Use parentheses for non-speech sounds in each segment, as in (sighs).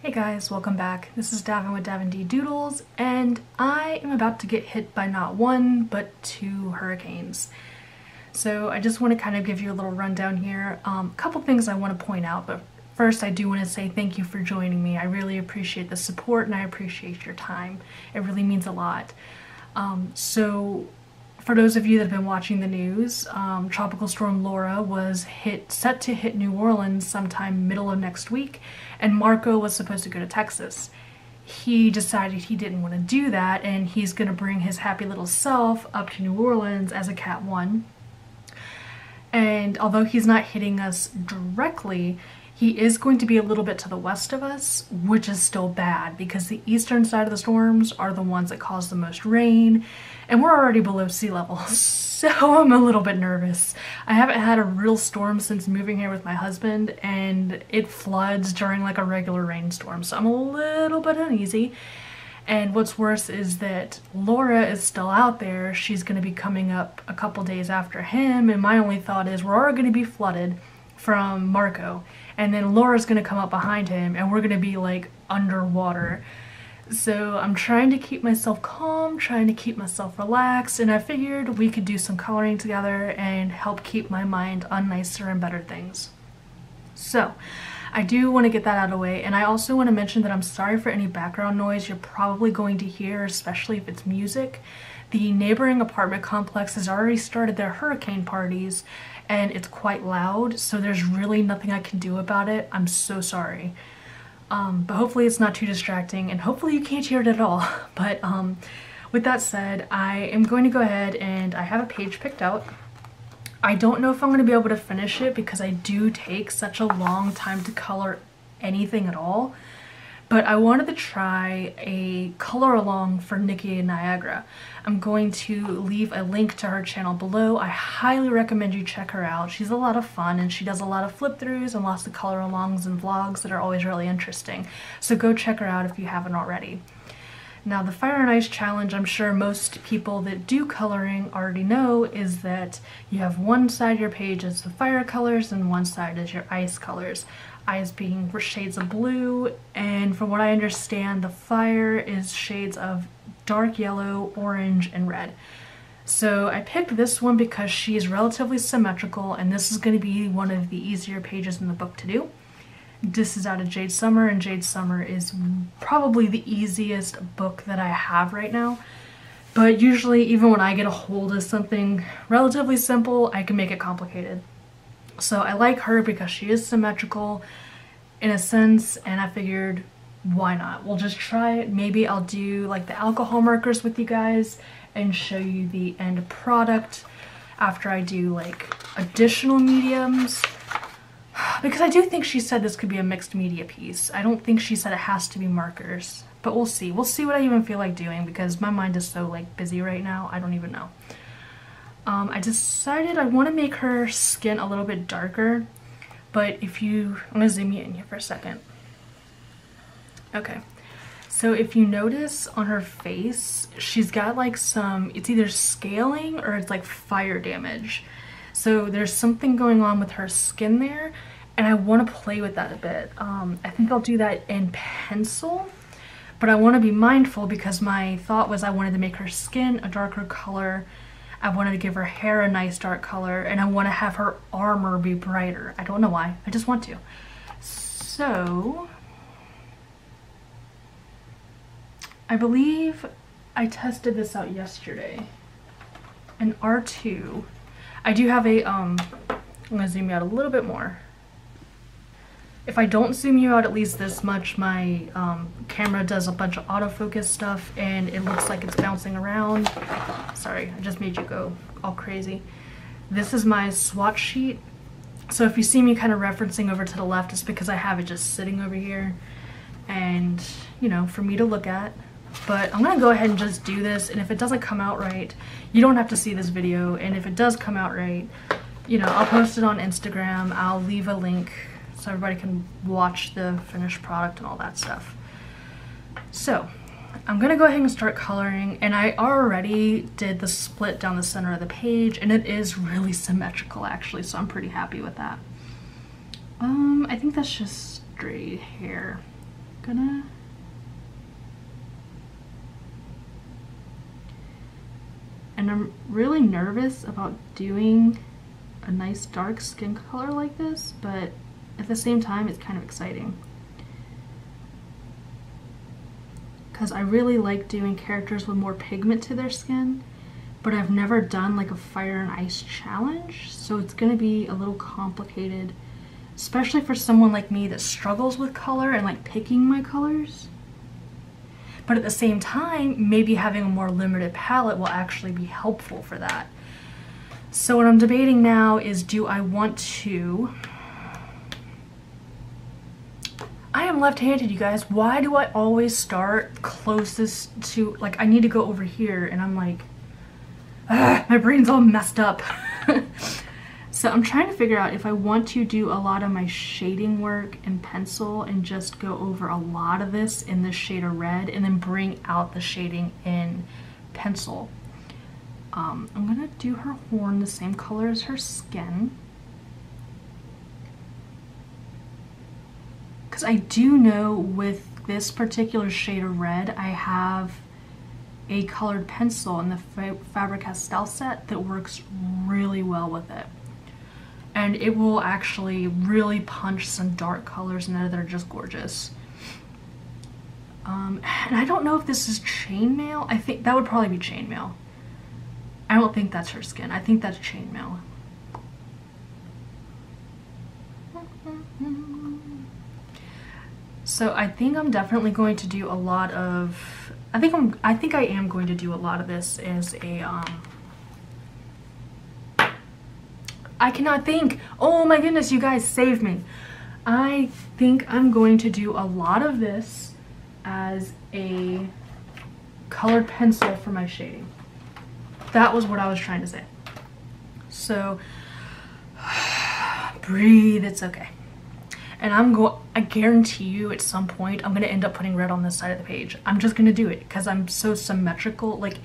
Hey guys, welcome back. This is Davin with Davin D Doodles, and I am about to get hit by not one, but two hurricanes. So I just want to kind of give you a little rundown here. Um, a couple things I want to point out, but first I do want to say thank you for joining me. I really appreciate the support and I appreciate your time. It really means a lot. Um, so for those of you that have been watching the news, um, Tropical Storm Laura was hit, set to hit New Orleans sometime middle of next week, and Marco was supposed to go to Texas. He decided he didn't want to do that, and he's going to bring his happy little self up to New Orleans as a Cat 1. And although he's not hitting us directly, he is going to be a little bit to the west of us, which is still bad because the eastern side of the storms are the ones that cause the most rain, and we're already below sea level, (laughs) so I'm a little bit nervous. I haven't had a real storm since moving here with my husband, and it floods during like a regular rainstorm, so I'm a little bit uneasy. And what's worse is that Laura is still out there. She's going to be coming up a couple days after him, and my only thought is we're already going to be flooded from Marco and then Laura's gonna come up behind him and we're gonna be like underwater. So I'm trying to keep myself calm, trying to keep myself relaxed, and I figured we could do some coloring together and help keep my mind on nicer and better things. So, I do want to get that out of the way, and I also want to mention that I'm sorry for any background noise you're probably going to hear, especially if it's music. The neighboring apartment complex has already started their hurricane parties, and it's quite loud, so there's really nothing I can do about it. I'm so sorry. Um, but hopefully it's not too distracting, and hopefully you can't hear it at all. (laughs) But um, with that said, I am going to go ahead and I have a page picked out. I don't know if I'm going to be able to finish it because I do take such a long time to color anything at all but I wanted to try a color along for Nikki Niagara. I'm going to leave a link to her channel below. I highly recommend you check her out. She's a lot of fun and she does a lot of flip throughs and lots of color alongs and vlogs that are always really interesting. So go check her out if you haven't already. Now the Fire and Ice Challenge, I'm sure most people that do coloring already know, is that you have one side of your page is the fire colors and one side is your ice colors eyes being shades of blue, and from what I understand, the fire is shades of dark yellow, orange, and red. So I picked this one because she is relatively symmetrical, and this is going to be one of the easier pages in the book to do. This is out of Jade Summer, and Jade Summer is probably the easiest book that I have right now. But usually, even when I get a hold of something relatively simple, I can make it complicated. So I like her because she is symmetrical in a sense and I figured why not? We'll just try it. Maybe I'll do like the alcohol markers with you guys and show you the end product after I do like additional mediums (sighs) because I do think she said this could be a mixed media piece. I don't think she said it has to be markers, but we'll see. We'll see what I even feel like doing because my mind is so like busy right now. I don't even know. Um, I decided I want to make her skin a little bit darker, but if you, I'm to zoom you in here for a second. Okay, so if you notice on her face, she's got like some, it's either scaling or it's like fire damage. So there's something going on with her skin there, and I want to play with that a bit. Um, I think I'll do that in pencil, but I want to be mindful because my thought was I wanted to make her skin a darker color I wanted to give her hair a nice dark color and I want to have her armor be brighter. I don't know why. I just want to. So, I believe I tested this out yesterday. An R2. I do have a, um, I'm going to zoom out a little bit more. If I don't zoom you out at least this much, my um, camera does a bunch of autofocus stuff and it looks like it's bouncing around. Sorry, I just made you go all crazy. This is my swatch sheet. So if you see me kind of referencing over to the left, it's because I have it just sitting over here and, you know, for me to look at. But I'm gonna go ahead and just do this and if it doesn't come out right, you don't have to see this video and if it does come out right, you know, I'll post it on Instagram, I'll leave a link so everybody can watch the finished product and all that stuff. So I'm gonna go ahead and start coloring and I already did the split down the center of the page and it is really symmetrical actually so I'm pretty happy with that. Um, I think that's just straight hair. gonna and I'm really nervous about doing a nice dark skin color like this, but at the same time, it's kind of exciting. Because I really like doing characters with more pigment to their skin, but I've never done like a fire and ice challenge, so it's going to be a little complicated, especially for someone like me that struggles with color and like picking my colors. But at the same time, maybe having a more limited palette will actually be helpful for that. So what I'm debating now is do I want to... I am left-handed, you guys. Why do I always start closest to... Like, I need to go over here, and I'm like... Ugh, my brain's all messed up. (laughs) So I'm trying to figure out if I want to do a lot of my shading work in pencil and just go over a lot of this in this shade of red and then bring out the shading in pencil. Um, I'm gonna do her horn the same color as her skin. Because I do know with this particular shade of red, I have a colored pencil in the Faber-Castell set that works really well with it and it will actually really punch some dark colors in there that are just gorgeous. Um, and I don't know if this is chainmail. I think that would probably be chainmail. I don't think that's her skin. I think that's chainmail. So I think I'm definitely going to do a lot of, I think I'm, I think I am going to do a lot of this as a, um, I cannot think. Oh my goodness, you guys save me. I think I'm going to do a lot of this as a colored pencil for my shading. That was what I was trying to say. So, (sighs) breathe, it's okay. And I'm going, I guarantee you at some point, I'm gonna end up putting red on this side of the page. I'm just gonna do it because I'm so symmetrical. Like,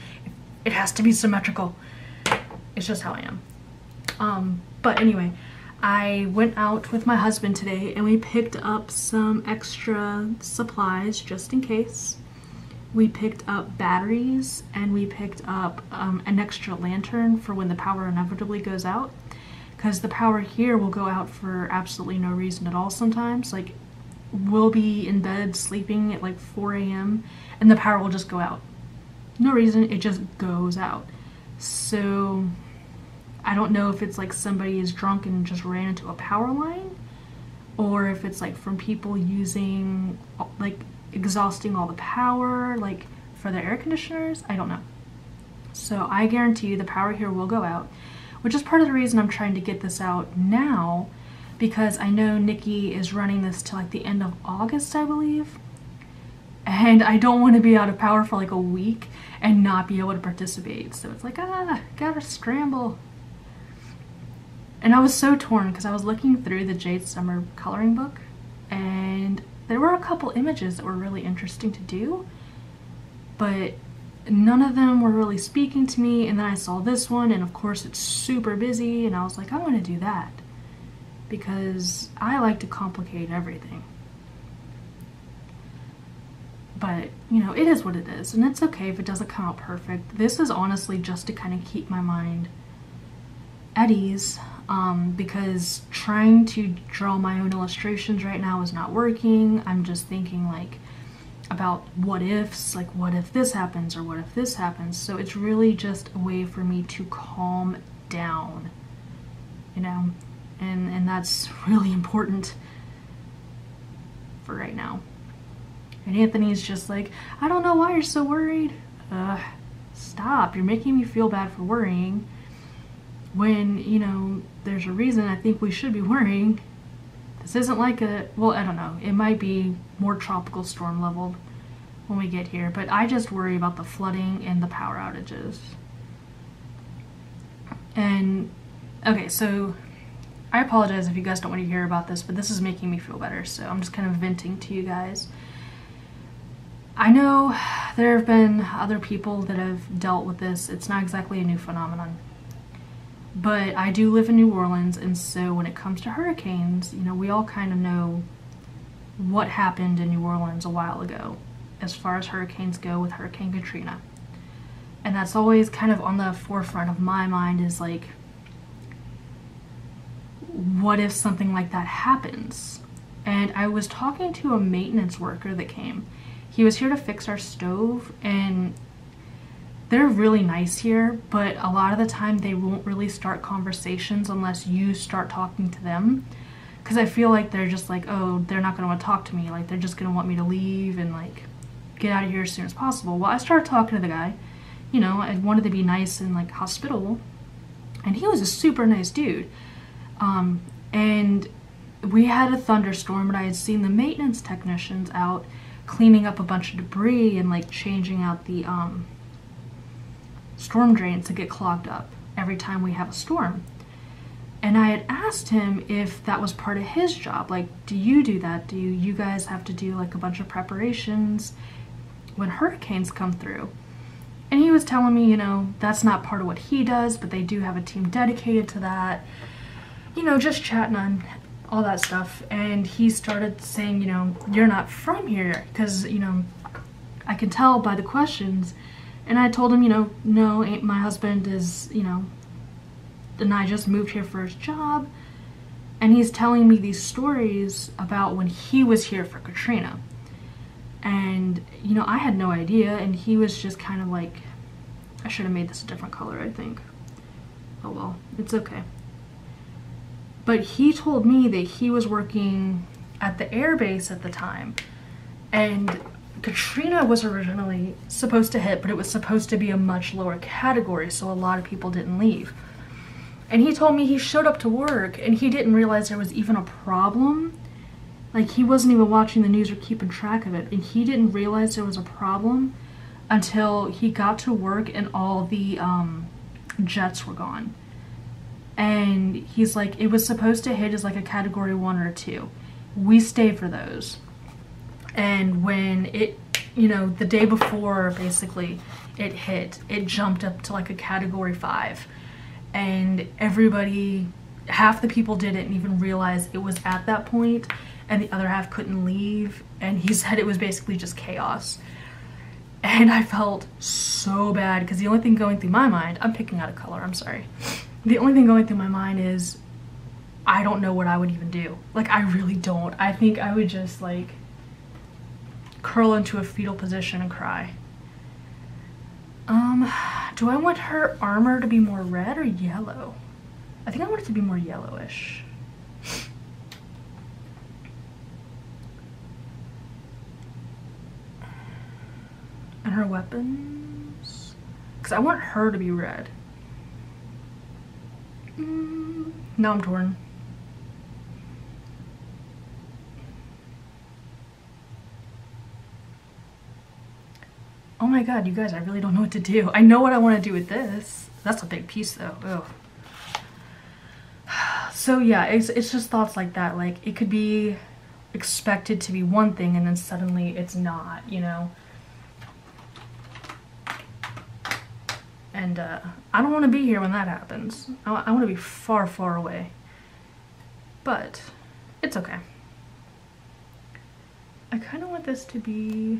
it has to be symmetrical. It's just how I am. Um, but anyway, I went out with my husband today and we picked up some extra supplies just in case. We picked up batteries and we picked up um, an extra lantern for when the power inevitably goes out. Because the power here will go out for absolutely no reason at all sometimes. Like, we'll be in bed sleeping at like 4 a.m. and the power will just go out. No reason, it just goes out. So I don't know if it's like somebody is drunk and just ran into a power line or if it's like from people using like exhausting all the power like for the air conditioners. I don't know. So I guarantee you the power here will go out, which is part of the reason I'm trying to get this out now because I know Nikki is running this to like the end of August, I believe. And I don't want to be out of power for like a week and not be able to participate. So it's like, ah, gotta scramble. And I was so torn because I was looking through the Jade Summer coloring book and there were a couple images that were really interesting to do, but none of them were really speaking to me. And then I saw this one and of course it's super busy and I was like, I want to do that because I like to complicate everything. But, you know, it is what it is and it's okay if it doesn't come out perfect. This is honestly just to kind of keep my mind at ease um, because trying to draw my own illustrations right now is not working. I'm just thinking like about what ifs, like what if this happens or what if this happens. So it's really just a way for me to calm down, you know, and, and that's (laughs) really important for right now. And Anthony's just like, I don't know why you're so worried. Stop, you're making me feel bad for worrying when, you know, there's a reason I think we should be worrying. This isn't like a, well, I don't know, it might be more tropical storm level when we get here, but I just worry about the flooding and the power outages. And, okay, so I apologize if you guys don't want to hear about this, but this is making me feel better, so I'm just kind of venting to you guys. I know (sighs) there have been other people that have dealt with this. It's not exactly a new phenomenon. But I do live in New Orleans, and so when it comes to hurricanes, you know, we all kind of know what happened in New Orleans a while ago as far as hurricanes go with Hurricane Katrina. And that's always kind of on the forefront of my mind is like, what if something like that happens? And I was talking to a maintenance worker that came. He was here to fix our stove, and they're really nice here, but a lot of the time they won't really start conversations unless you start talking to them. Because I feel like they're just like, oh, they're not going to want to talk to me. Like, they're just going to want me to leave and, like, get out of here as soon as possible. Well, I started talking to the guy. You know, I wanted to be nice and, like, hospitable. And he was a super nice dude. Um, and we had a thunderstorm, and I had seen the maintenance technicians out cleaning up a bunch of debris and, like, changing out the, um, storm drains to get clogged up every time we have a storm. And I had asked him if that was part of his job. Like, do you do that? Do you, you guys have to do like a bunch of preparations when hurricanes come through? And he was telling me, you know, that's not part of what he does, but they do have a team dedicated to that. You know, just chatting on all that stuff. And he started saying, you know, you're not from here because, you know, I can tell by the questions and I told him, you know, no, eh, my husband is, you know, and I just moved here for his job. And he's telling me these stories about when he was here for Katrina. And, you know, I had no idea. And he was just kind of like, I should have made this a different color, I think. Oh well, it's okay. But he told me that he was working at the airbase at the time. And Katrina was originally supposed to hit, but it was supposed to be a much lower category, so a lot of people didn't leave. And he told me he showed up to work and he didn't realize there was even a problem. Like, he wasn't even watching the news or keeping track of it, and he didn't realize there was a problem until he got to work and all the um, jets were gone. And he's like, it was supposed to hit as like a category one or two. We stay for those and when it you know the day before basically it hit it jumped up to like a category five. And everybody half the people didn't even realize it was at that point and the other half couldn't leave and he (laughs) said it was basically just chaos. And i felt so bad because the only thing going through my mind i'm picking out a color i'm sorry. The only thing going through my mind is i don't know what i would even do. Like i really don't. I think i would just like curl into a fetal position and cry. Um, do I want her armor to be more red or yellow? I think I want it to be more yellowish. (sighs) And her weapons? Because I want her to be red. Mm, now I'm torn. Oh my god, you guys, I really don't know what to do. I know what I want to do with this. That's a big piece though. Ugh. So yeah, it's, it's just thoughts like that. Like, it could be expected to be one thing and then suddenly it's not, you know? And uh, I don't want to be here when that happens. I, I want to be far, far away. But it's okay. I kind of want this to be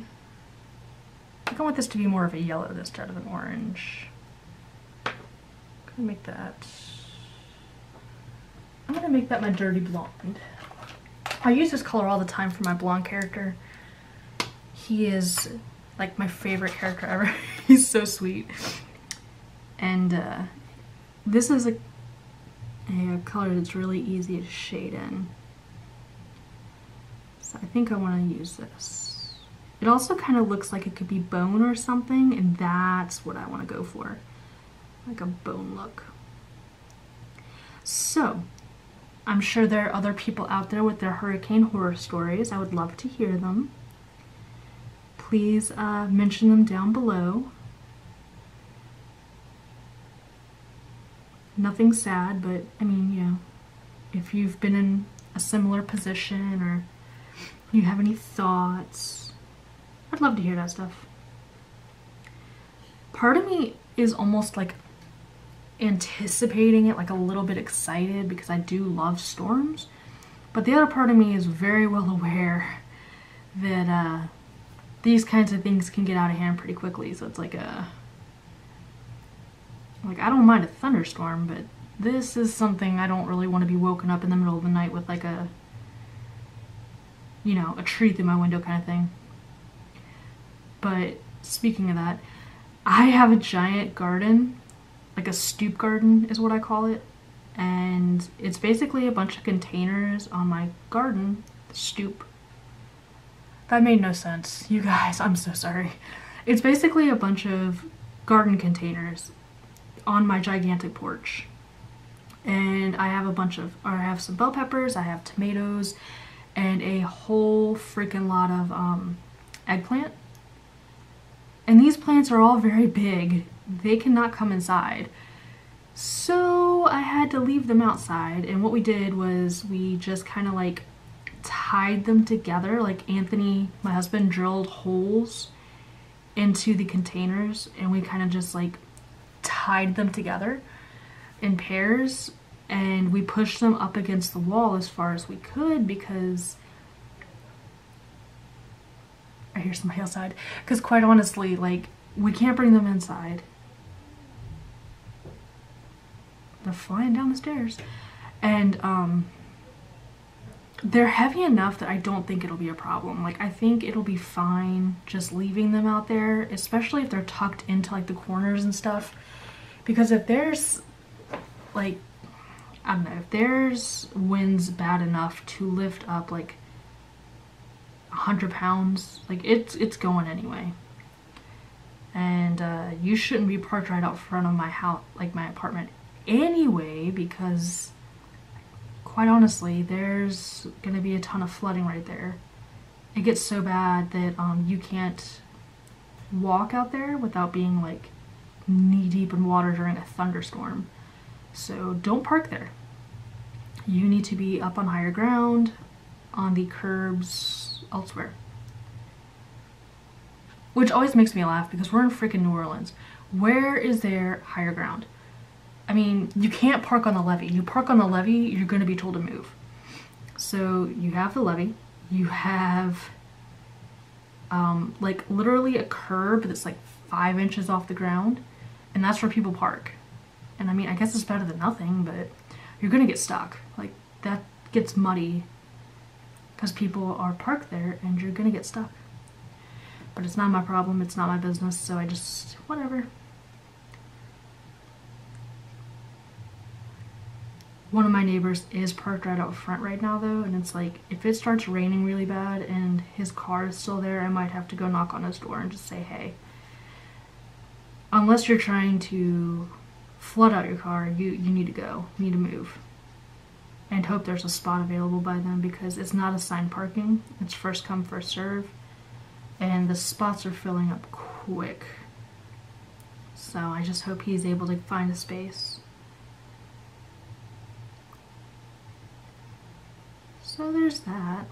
think I want this to be more of a yellow instead of an orange. I'm gonna make that. I'm gonna make that my dirty blonde. I use this color all the time for my blonde character. He is like my favorite character ever. (laughs) He's so sweet. And uh, this is a, a color that's really easy to shade in. So I think I want to use this. It also kind of looks like it could be bone or something, and that's what I want to go for. Like a bone look. So, I'm sure there are other people out there with their hurricane horror stories. I would love to hear them. Please uh, mention them down below. Nothing sad, but I mean, you know, if you've been in a similar position or you have any thoughts, I'd love to hear that stuff. Part of me is almost like anticipating it, like a little bit excited because I do love storms. But the other part of me is very well (laughs) aware that uh, these kinds of things can get out of hand pretty quickly. So it's like a like I don't mind a thunderstorm, but this is something I don't really want to be woken up in the middle of the night with like a you know, a tree through my window kind of thing. But speaking of that, I have a giant garden, like a stoop garden is what I call it. And it's basically a bunch of containers on my garden stoop. That made no sense. You guys, I'm so sorry. It's basically a bunch of garden containers on my gigantic porch. And I have a bunch of, or I have some bell peppers, I have tomatoes, and a whole freaking lot of um, eggplant. And these plants are all very big. They cannot come inside. So I had to leave them outside. And what we did was we just kind of like tied them together. Like Anthony, my husband, drilled holes into the containers and we kind of just like tied them together in pairs and we pushed them up against the wall as far as we could because I hear somebody outside because quite honestly like we can't bring them inside they're flying down the stairs and um they're heavy enough that I don't think it'll be a problem. Like I think it'll be fine just leaving them out there, especially if they're tucked into like the corners and stuff. Because if there's like I don't know, if there's winds bad enough to lift up like a hundred pounds, like it's it's going anyway. And uh, you shouldn't be parked right out front of my house, like my apartment, anyway, because quite honestly, there's gonna be a ton of flooding right there. It gets so bad that um, you can't walk out there without being like knee deep in water during a thunderstorm. So don't park there. You need to be up on higher ground, on the curbs elsewhere. Which always makes me laugh because we're in freaking New Orleans. Where is there higher ground? I mean, you can't park on the levee. You park on the levee, you're going to be told to move. So you have the levee, you have um, like literally a curb that's like five inches off the ground, and that's where people park. And I mean, I guess it's better than nothing, but you're gonna get stuck. Like that gets muddy because people are parked there and you're gonna get stuck. But it's not my problem, it's not my business, so I just, whatever. One of my neighbors is parked right out front right now though, and it's like, if it starts raining really bad and his car is still there, I might have to go knock on his door and just say, hey. Unless you're trying to flood out your car, you, you need to go. You need to move. And hope there's a spot available by then because it's not assigned parking. It's first come, first serve. And the spots are filling up quick. So I just hope he's able to find a space. So there's that.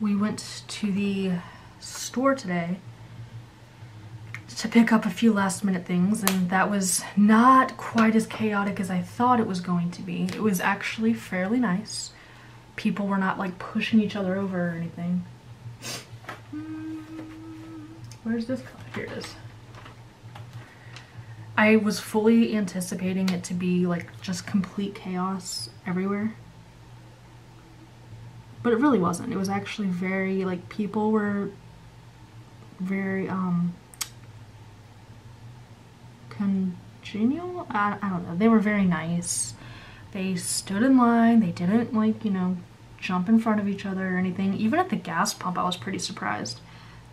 We went to the store today to pick up a few last minute things and that was not quite as chaotic as I thought it was going to be. It was actually fairly nice. People were not like pushing each other over or anything. Hmm, where's this color? Here it is. I was fully anticipating it to be like just complete chaos everywhere. But it really wasn't. It was actually very like people were very um congenial? I, I don't know. They were very nice. They stood in line. They didn't like, you know, jump in front of each other or anything. Even at the gas pump, I was pretty surprised.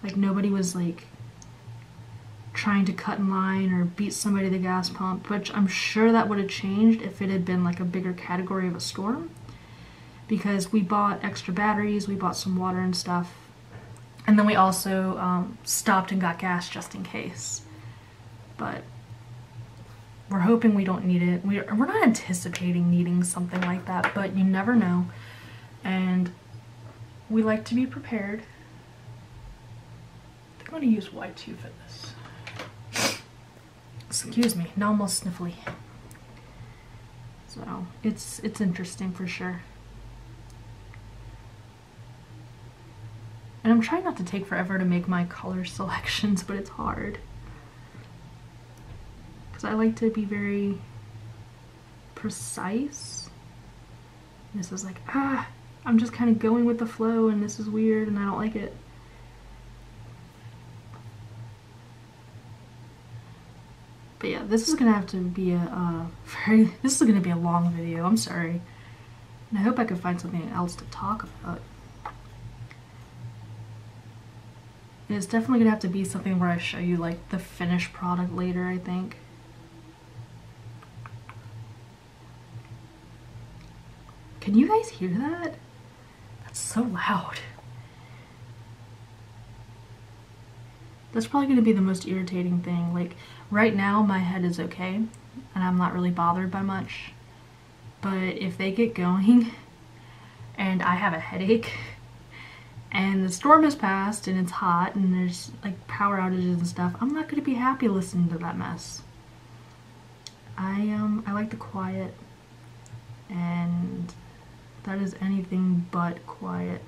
Like nobody was like trying to cut in line or beat somebody at the gas pump, which I'm sure that would have changed if it had been like a bigger category of a storm. Because we bought extra batteries, we bought some water and stuff. And then we also um, stopped and got gas just in case. But we're hoping we don't need it. We're, we're not anticipating needing something like that, but you never know. And we like to be prepared. I think I'm going to use white too for this. Excuse me, now I'm all sniffly. So it's it's interesting for sure. And I'm trying not to take forever to make my color (laughs) selections, but it's hard. Because I like to be very precise. This is like, ah, I'm just kind of going with the flow and this is weird and I don't like it. But yeah, this is gonna have to be a (laughs) very, this is gonna be a long video, I'm sorry. And I hope I can find something else to talk about. It's definitely gonna have to be something where I show you like the finished product later, I think. Can you guys hear that? That's so loud. That's probably going to be the most irritating thing. Like, right now my head is okay, and I'm not really bothered by much. But if they get going, and I have a headache, and the storm has passed, and it's hot, and there's like power outages and stuff, I'm not going to be happy listening to that mess. I, um, I like the quiet, and that is anything but quiet.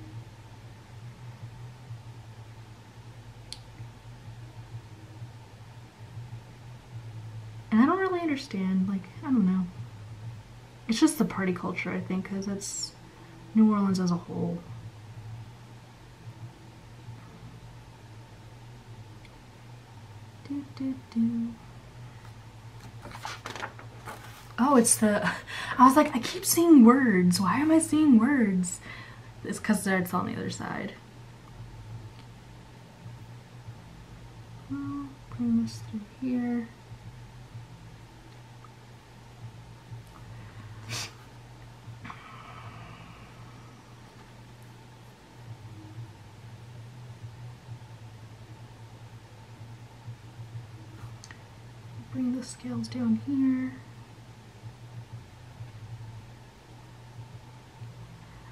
And I don't really understand, like, I don't know. It's just the party culture, I think, because it's New Orleans as a whole. Do, do, do. Oh, it's the. (laughs) I was like, I keep seeing words. Why am I seeing words? It's because it's on the other side. Bring this through here. Bring the scales down here.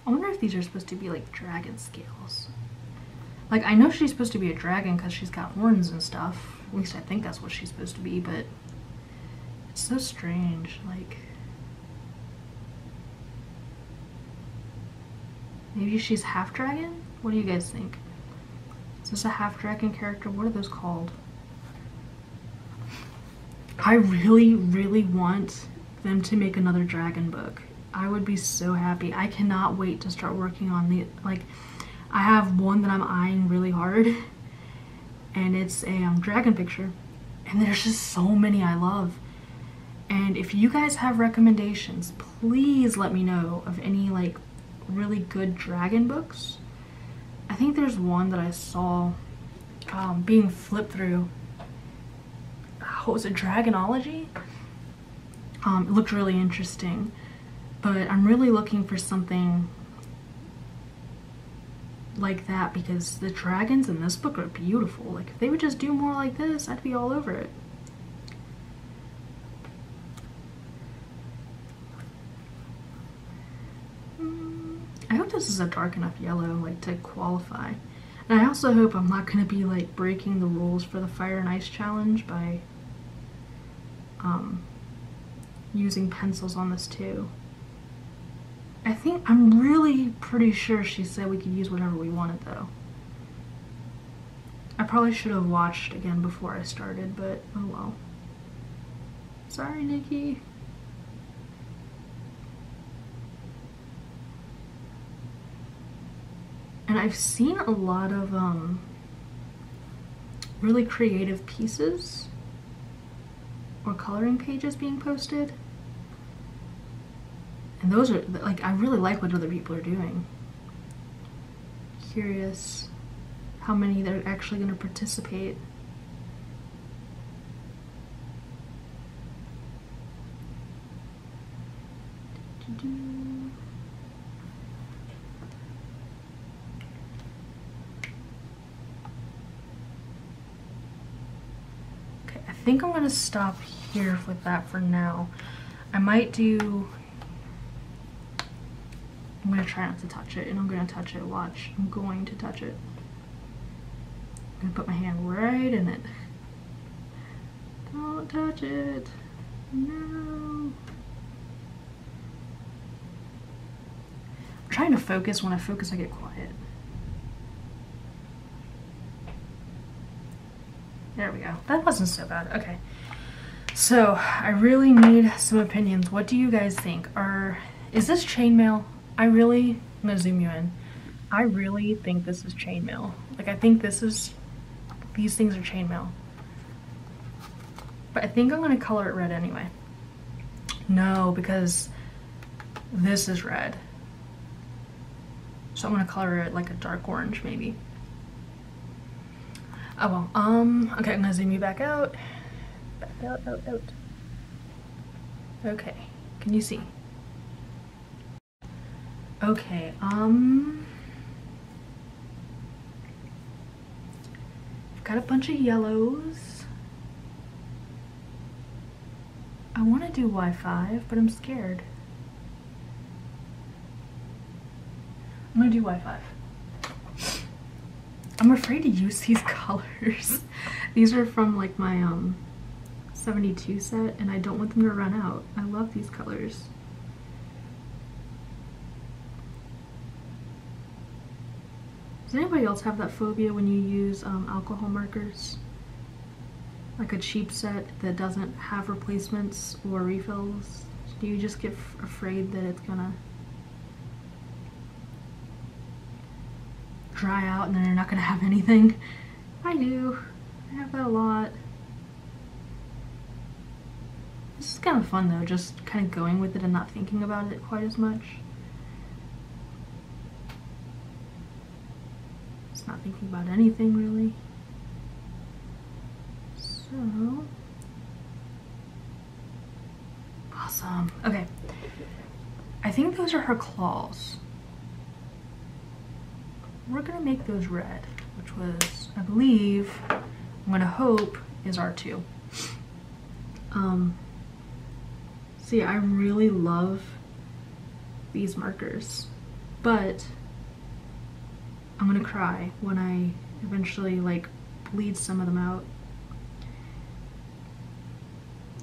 I wonder if these are supposed to be like dragon scales. Like, I know she's supposed to be a dragon because she's got horns and stuff. At least I think that's what she's supposed to be, but it's so strange. Like, maybe she's half dragon? What do you guys think? Is this a half dragon character? What are those called? I really, really want them to make another dragon book. I would be so happy. I cannot wait to start working on the like I have one that I'm eyeing really hard and it's a um, dragon picture and there's just so many I love. And if you guys have recommendations, please let me know of any like really good dragon books. I think there's one that I saw um, being flipped through. What was it, Dragonology? Um, it looked really interesting but I'm really looking for something like that because the dragons in this book are beautiful. Like if they would just do more like this, I'd be all over it. Hmm, I hope this is a dark enough yellow like to qualify. And I also hope I'm not going to be like breaking the rules for the fire and ice challenge by um, using pencils on this too. I think, I'm really pretty sure she said we could use whatever we wanted though. I probably should have watched again before I started, but oh well. Sorry, Nikki. And I've seen a lot of um, really creative pieces or coloring pages being posted. And those are, like, I really like what other people are doing. Curious how many they're actually going to participate. Okay, I think I'm going to stop here with that for now. I might do I'm gonna try not to touch it and I'm gonna touch it, watch. I'm going to touch it. I'm gonna put my hand right in it. Don't touch it. No. I'm trying to focus. When I focus, I get quiet. There we go. That wasn't so bad. Okay. So, I really need some opinions. What do you guys think? Are is this chainmail? I really I'm gonna zoom you in. I really think this is chainmail. Like I think this is these things are chainmail. But I think I'm gonna color it red anyway. No, because this is red. So I'm gonna color it like a dark orange maybe. Oh well, um, okay, I'm gonna zoom you back out. Back out, out, out. Okay, can you see? Okay, um... I've got a bunch of yellows. I want to do Y5, but I'm scared. I'm gonna do Y5. I'm afraid to use these (laughs) colors. these are from like my um 72 set and I don't want them to run out. I love these colors. Does anybody else have that phobia when you use um, alcohol markers? Like a cheap set that doesn't have replacements or refills? Do you just get afraid that it's gonna dry out and then you're not gonna have anything. (laughs) I do. I have that a lot. This is kind of fun though, just kind of going with it and not thinking about it quite as much. Not thinking about anything really. So, awesome. Okay, I think those are her claws we're gonna make those red, which was, I believe, I'm gonna hope is R2. Um, see, I really love these markers, but I'm gonna cry when I eventually like bleed some of them out.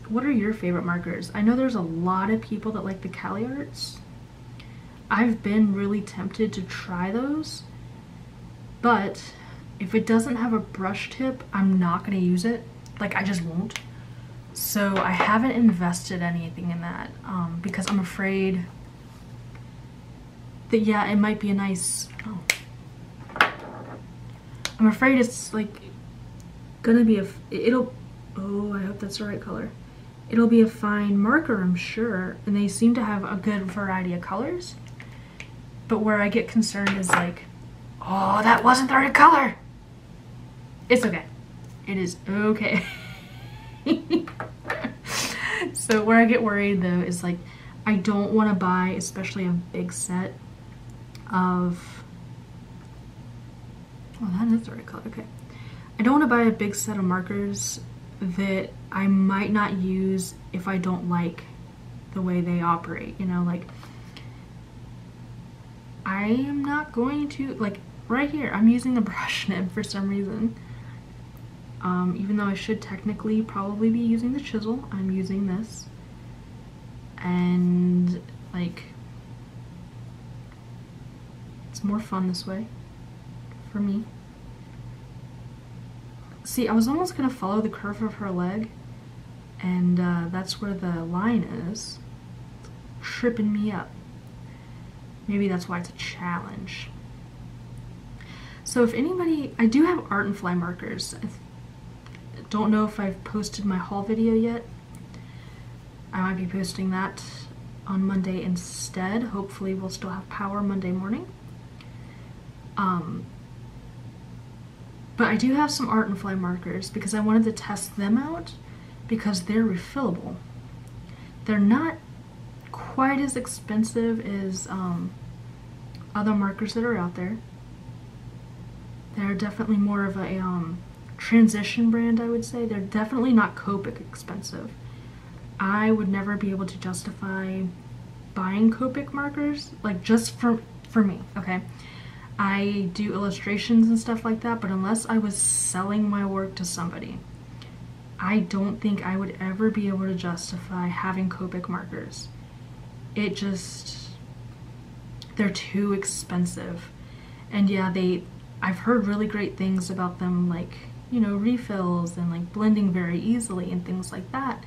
What are your favorite markers? I know there's a lot of people that like the Cali Arts. I've been really tempted to try those but if it doesn't have a brush tip, I'm not gonna use it. Like I just won't. So I haven't invested anything in that um, because I'm afraid that yeah, it might be a nice, oh. I'm afraid it's like gonna be a, it'll, oh, I hope that's the right color. It'll be a fine marker, I'm sure, and they seem to have a good variety of colors. But where I get concerned is like, Oh, that wasn't the right color. It's okay. It is okay. (laughs) so where I get worried though is like, I don't want to buy, especially a big set of, oh, that is the right color, okay. I don't want to buy a big set of markers that I might not use if I don't like the way they operate, you know, like I am not going to, like, right here, I'm using a (laughs) brush nib for some reason. Um, even though I should technically probably be using the chisel, I'm using this. And, like, it's more fun this way for me. See, I was almost going to follow the curve of her leg, and uh, that's where the line is. tripping me up. Maybe that's why it's a challenge. So if anybody, I do have Artnfly markers. I don't know if I've posted my haul video yet. I might be posting that on Monday instead. Hopefully we'll still have power Monday morning. Um, but I do have some Artnfly markers because I wanted to test them out because they're refillable. They're not quite as expensive as um, other markers that are out there. They're definitely more of a um, transition brand, I would say. They're definitely not Copic expensive. I would never be able to justify buying Copic markers, like just for, for me, okay? I do illustrations and stuff like that, but unless I was selling my work to somebody, I don't think I would ever be able to justify having Copic markers. It just, they're too expensive. And yeah, they I've heard really great things about them like you know, refills and like blending very easily and things like that.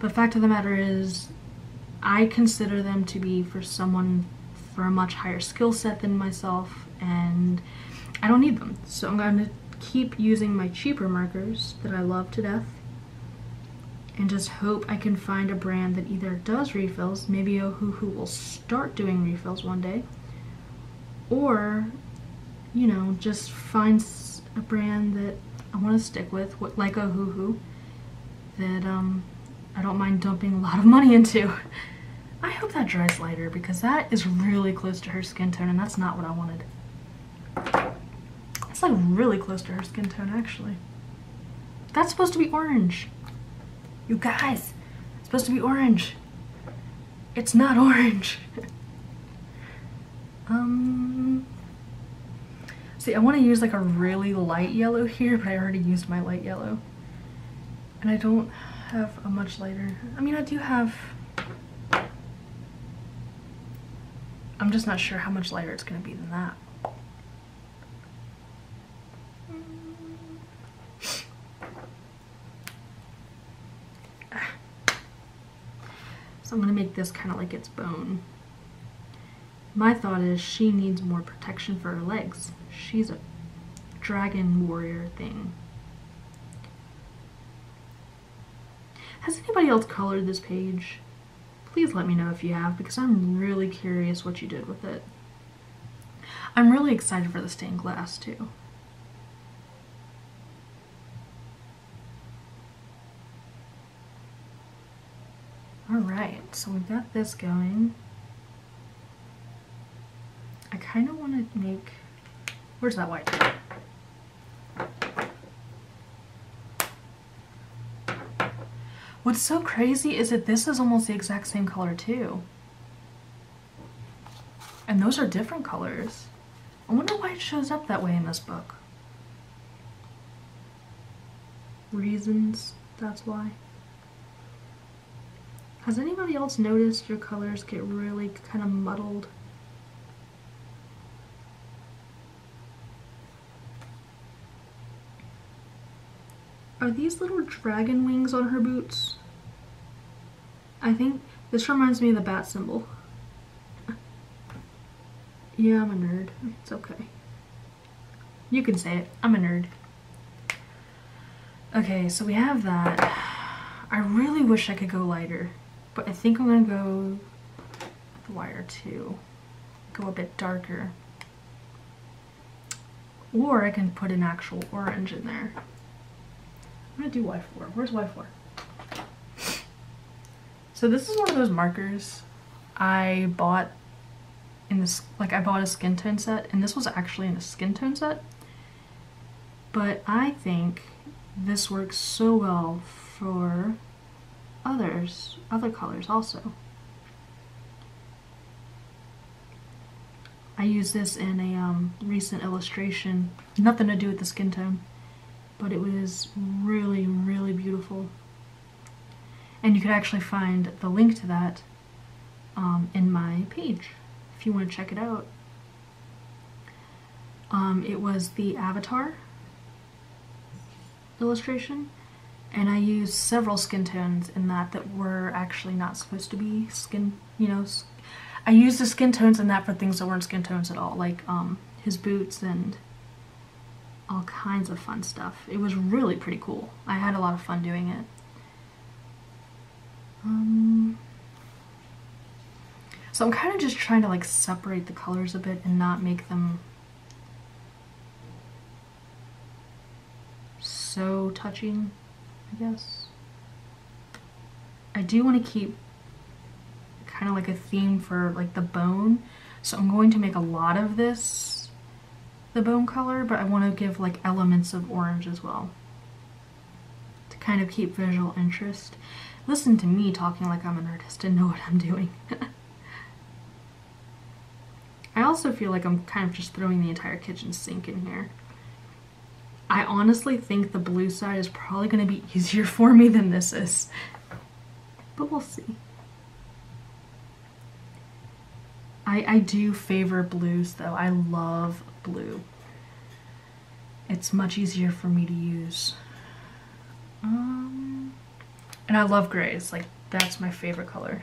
But fact of the matter is, I consider them to be for someone for a much higher skill set than myself, and I don't need them. So I'm going to keep using my cheaper markers that I love to death and just hope I can find a brand that either does refills, maybe Ohuhu will start doing refills one day, or, you know, just find a brand that I want to stick with, like Ohuhu, that um, I don't mind dumping a lot of money into. (laughs) I hope that dries lighter because that is really close to her skin tone and that's not what I wanted. It's like really close to her skin tone actually. That's supposed to be orange. You guys, it's supposed to be orange. It's not orange. (laughs) um, see, I want to use like a really light yellow here, but I already used my light yellow. And I don't have a much lighter. I mean, I do have... I'm just not sure how much lighter it's going to be than that. (sighs) So I'm going to make this kind of like its bone. My thought is she needs more protection for her legs. She's a dragon warrior thing. Has anybody else colored this page? Please let me know if you have because I'm really curious what you did with it. I'm really excited for the stained glass too. Alright, so we've got this going. I kind of want to make... Where's that white? What's so crazy is that this is almost the exact same color too. And those are different colors. I wonder why it shows up that way in this book. Reasons, that's why. Has anybody else noticed your colors get really kind of muddled? Are these little dragon wings on her boots? I think this reminds me of the bat symbol. (laughs) yeah, I'm a nerd. It's okay. You can say it. I'm a nerd. Okay, so we have that. I really wish I could go lighter. But I think I'm to go the YR2. Go a bit darker. Or I can put an actual orange in there. I'm to do Y4. Where's Y4? So this is one of those markers I bought in this, like I bought a skin tone set, and this was actually in a skin tone set. But I think this works so well for others, other colors also. I use this in a um, recent illustration, nothing to do with the skin tone, but it was really, really beautiful. And you could actually find the link to that um, in my page if you want to check it out. Um, it was the Avatar illustration and I used several skin tones in that that were actually not supposed to be skin, you know, I used the skin tones in that for things that weren't skin tones at all, like um, his boots and all kinds of fun stuff. It was really pretty cool. I had a lot of fun doing it. Um, so I'm kind of just trying to like separate the colors a bit and not make them so touching. I guess. I do want to keep kind of like a theme for like the bone. So I'm going to make a lot of this the bone color, but I want to give like elements of orange as well to kind of keep visual interest. Listen to me talking like I'm an artist and know what I'm doing. (laughs) I also feel like I'm kind of just throwing the entire kitchen sink in here. I honestly think the blue side is probably going to be easier (laughs) for me than this is. But we'll see. I, I do favor blues though. I love blue. It's much easier for me to use. Um, and I love grays, like that's my favorite color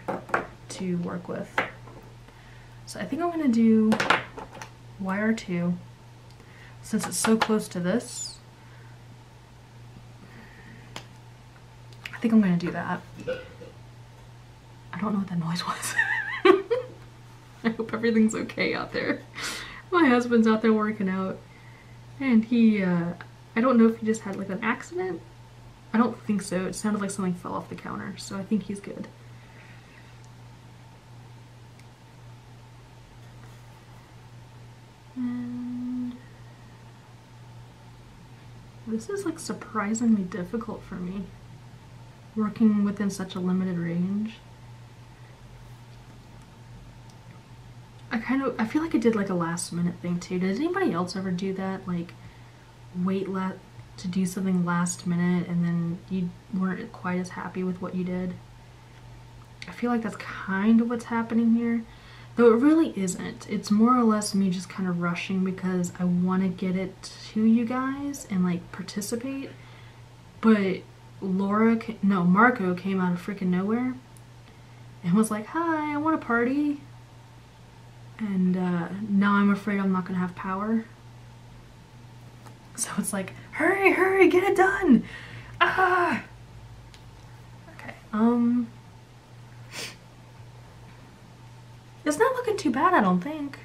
to work with. So I think I'm gonna do YR2 since it's so close to this. I think I'm gonna do that. I don't know what that noise was. (laughs) I hope everything's okay out there. My husband's out there working out and he, uh, I don't know if he just had like an accident. I don't think so. It sounded like something fell off the counter, so I think he's good. And this is like surprisingly difficult for me, working within such a limited range. I kind of, I feel like I did like a last minute thing too. Does anybody else ever do that? Like, wait to do something last minute and then you weren't quite as happy with what you did? I feel like that's kind of what's happening here. Though it really isn't. It's more or less me just kind of rushing because I want to get it to you guys and like participate. But Laura, no, Marco came out of freaking nowhere and was like, hi, I want a party and uh, now I'm afraid I'm not gonna have power. So it's like, hurry, hurry, get it done! Ah! Okay, um... It's not looking too bad, I don't think.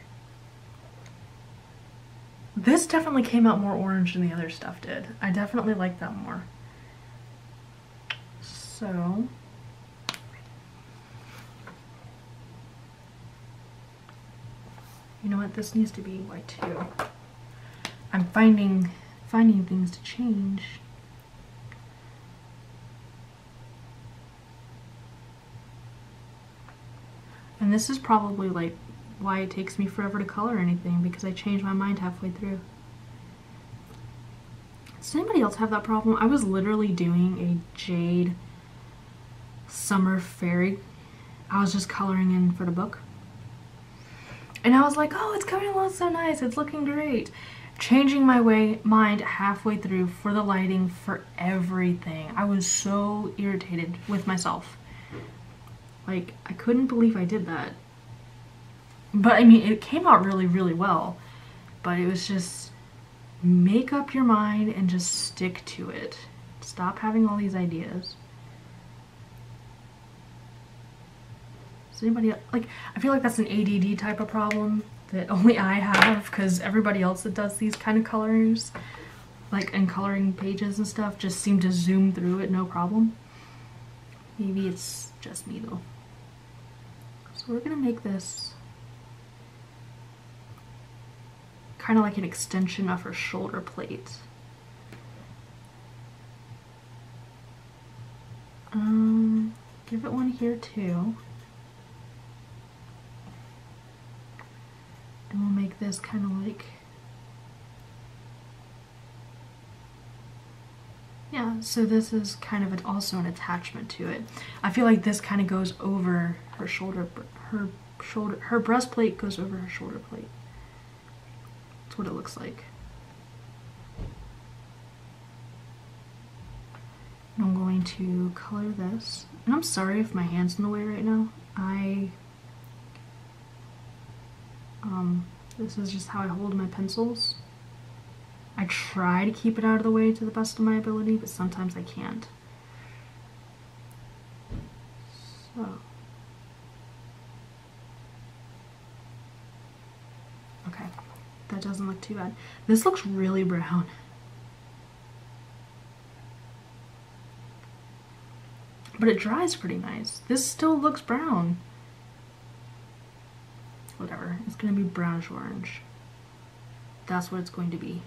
This definitely came out more orange than the other stuff did. I definitely like that more. So, You know what? This needs to be white too. I'm finding finding things to change. And this is probably like why it takes me forever to color anything because I change my mind halfway through. Does anybody else have that problem? I was literally doing a jade summer fairy. I was just coloring in for the book. And I was like, oh, it's coming along so nice. It's looking great. Changing my way mind halfway through for the lighting, for everything. I was so irritated with myself. Like, I couldn't believe I did that. But I mean, it came out really, really well. But it was just make up your mind and just stick to it. Stop having all these ideas. Does anybody like? I feel like that's an ADD type of problem that only I have because everybody else that does these kind of colors, like and coloring pages and stuff, just seem to zoom through it no problem. Maybe it's just me though. So we're gonna make this kind of like an extension of her shoulder plate. Um, give it one here too. And we'll make this kind of like yeah so this is kind of an, also an attachment to it. I feel like this kind of goes over her shoulder her shoulder her breastplate goes over her shoulder plate. That's what it looks like. I'm going to color this. And I'm sorry if my hand's in the way right now. I um, this is just how I hold my pencils. I try to keep it out of the way to the best of my ability, but sometimes I can't. So. Okay, that doesn't look too bad. This looks really brown. But it dries pretty nice. This still looks brown whatever. It's going to be brownish orange. That's what it's going to be.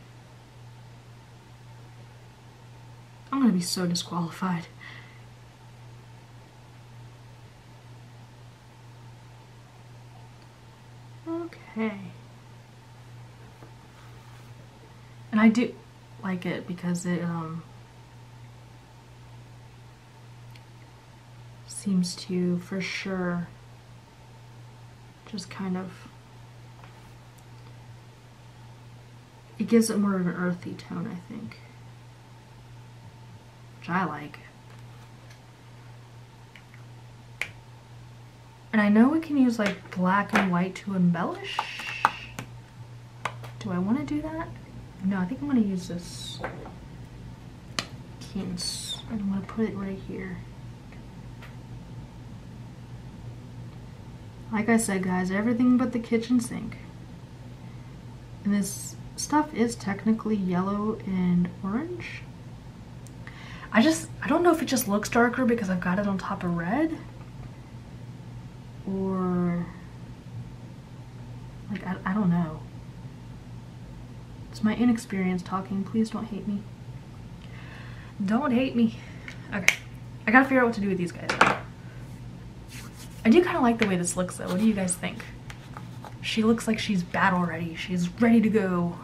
I'm going to be so disqualified. Okay. And I do like it because it um seems to for sure just kind of it gives it more of an earthy tone, I think. Which I like. And I know we can use like black and white to embellish. Do I want to do that? No, I think I'm going to use this Keynes. I'm going to put it right here. Like I said, guys, everything but the kitchen sink. And this stuff is technically yellow and orange. I just, I don't know if it just looks darker because I've got it on top of red. Or, like, I, I don't know. It's my inexperience talking. Please don't hate me. Don't hate me. Okay. I gotta figure out what to do with these guys. I do kind of like the way this looks though. What do you guys think? She looks like she's battle ready. She's ready to go.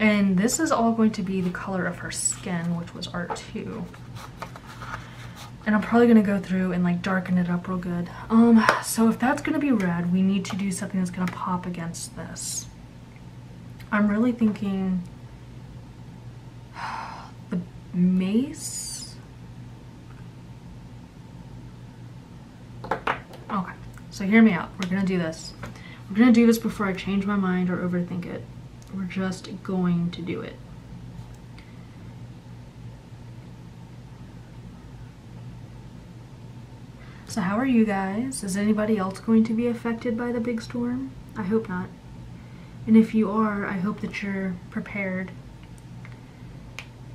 And this is all going to be the color of her skin, which was R2. And I'm probably gonna go through and like darken it up real good. Um, so if that's gonna be red, we need to do something that's gonna pop against this. I'm really thinking (sighs) the mace. Okay, so hear me out. We're gonna do this. We're gonna do this before I change my mind or overthink it. We're just going to do it. So how are you guys? Is anybody else going to be affected by the big storm? I hope not. And if you are, I hope that you're prepared.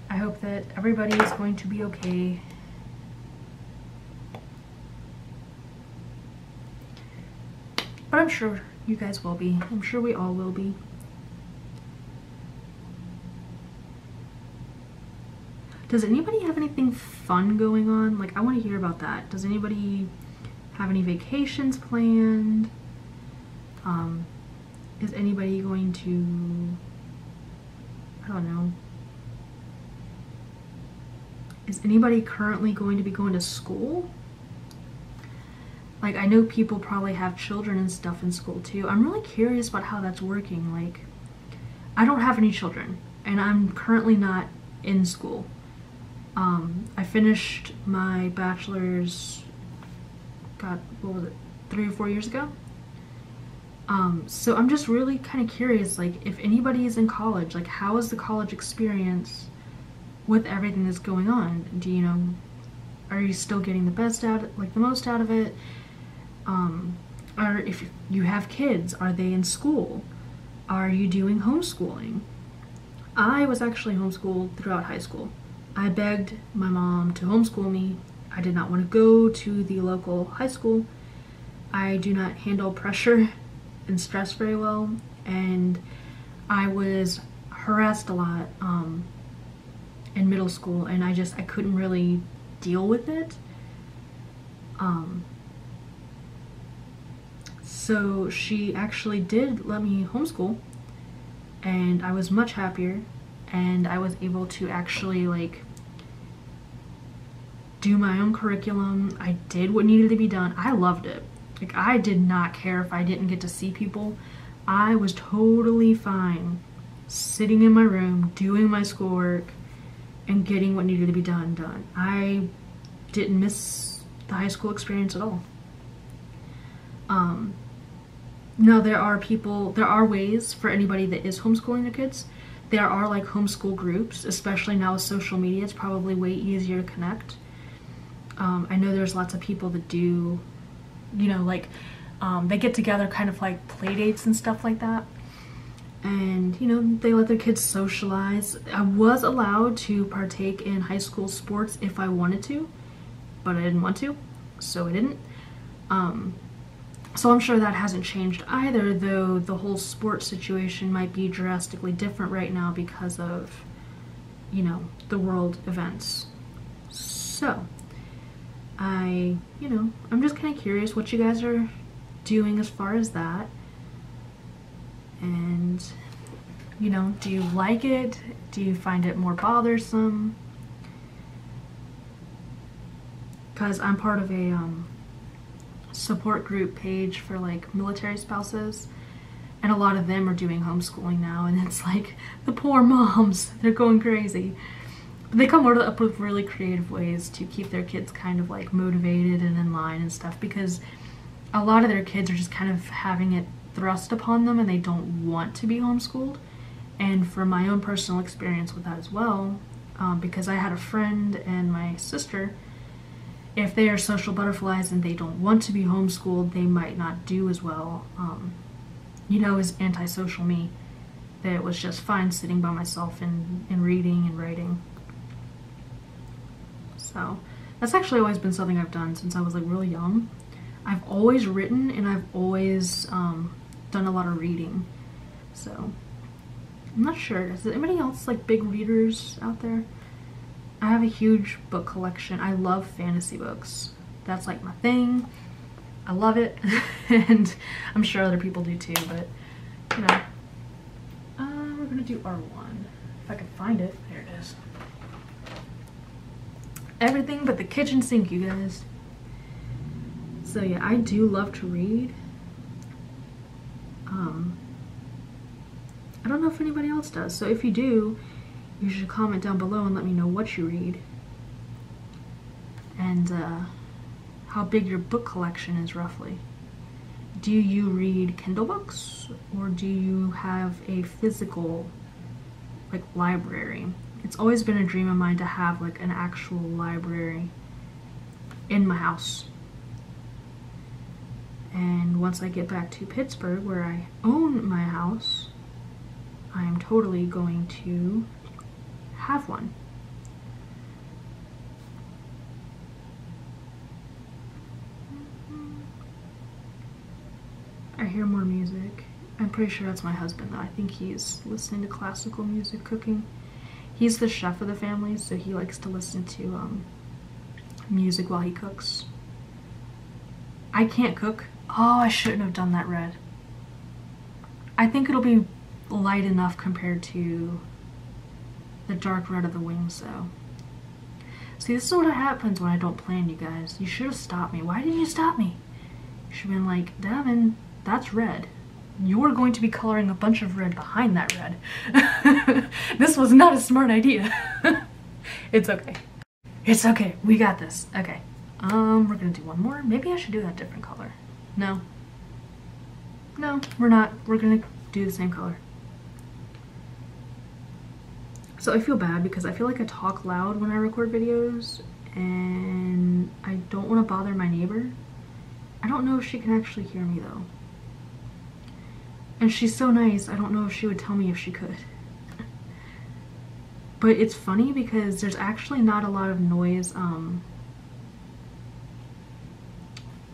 I hope that everybody is going to be okay. But I'm sure you guys will be. I'm sure we all will be. Does anybody have anything fun going on? Like, I want to hear about that. Does anybody have any vacations planned? Um, is anybody going to, I don't know, is anybody currently going to be going to school? Like, I know people probably have children and stuff in school too. I'm really curious about how that's working. Like, I don't have any children, and I'm currently not in school. Um, I finished my bachelor's, God, what was it, three or four years ago? Um, so I'm just really kind of curious, like, if anybody is in college, like, how is the college experience with everything that's going on? Do you know, are you still getting the best out, like, the most out of it? Um, or if you have kids, are they in school? Are you doing homeschooling? I was actually homeschooled throughout high school. I begged my mom to homeschool me. I did not want to go to the local high school. I do not handle pressure (laughs) and stress very well, and I was harassed a lot um, in middle school, and I just I couldn't really deal with it. Um, so she actually did let me homeschool, and I was much happier and I was able to actually like do my own curriculum. I did what needed to be done. I loved it. Like I did not care if I didn't get to see people. I was totally fine sitting in my room doing my schoolwork and getting what needed to be done done. I didn't miss the high school experience at all. Um, now there are people, there are ways for anybody that is homeschooling their kids there are like homeschool groups, especially now with social media, it's probably way easier to connect. Um, I know there's lots of people that do, you know, like um, they get together kind of like play dates and stuff like that. And, you know, they let their kids socialize. I was allowed to partake in high school sports if I wanted to, but I didn't want to, so I didn't. Um, so I'm sure that hasn't changed either, though the whole sports situation might be drastically different right now because of, you know, the world events. So, I, you know, I'm just kind of curious what you guys are doing as far as that. And, you know, do you like it? Do you find it more bothersome? Because I'm part of a, um, support group page for like military spouses And a lot of them are doing homeschooling now, and it's like the poor moms, (laughs) they're going crazy. But they come up with really creative ways to keep their kids kind of like motivated and in line and stuff because a lot of their kids are just kind of having it thrust upon them and they don't want to be homeschooled. And from my own personal experience with that as well, um, because I had a friend and my sister, if they are social butterflies and they don't want to be homeschooled, they might not do as well. Um, you know, as antisocial me, that it was just fine sitting by myself and, and reading and writing. So that's actually always been something I've done since I was like really young. I've always written and I've always um, done a lot of reading. So I'm not sure. Is there anybody else like big readers out there? I have a huge book collection. I love fantasy books. That's like my thing. I love it. (laughs) and I'm sure other people do too, but you know. Uh, we're gonna do R1. If I can find it. There it is. Everything but the kitchen sink, you guys. So yeah, I do love to read. Um, I don't know if anybody else does. So if you do, you should comment down below and let me know what you read. And uh, how big your book collection is roughly. Do you read Kindle books or do you have a physical like library? It's always been a dream of mine to have like an actual library in my house. And once I get back to Pittsburgh where I own my house, I am totally going to have one. I hear more music. I'm pretty sure that's my husband though. I think he's listening to classical music cooking. He's the chef of the family, so he likes to listen to um, music while he cooks. I can't cook. Oh, I shouldn't have done that red. I think it'll be light enough compared to the dark red of the wings though. See, this is what happens when I don't plan, you guys. You should have stopped me. Why didn't you stop me? You should have been like, Devin, that's red. You're going to be coloring a bunch of red behind that red. (laughs) this was not a smart idea. (laughs) it's okay. It's okay. We got this. Okay. Um, we're gonna do one more. Maybe I should do that different color. No. No, we're not. We're gonna do the same color. So I feel bad because I feel like I talk loud when I record videos and I don't want to bother my neighbor. I don't know if she can actually hear me though. And she's so nice, I don't know if she would tell me if she could. (laughs) But it's funny because there's actually not a lot of noise, um,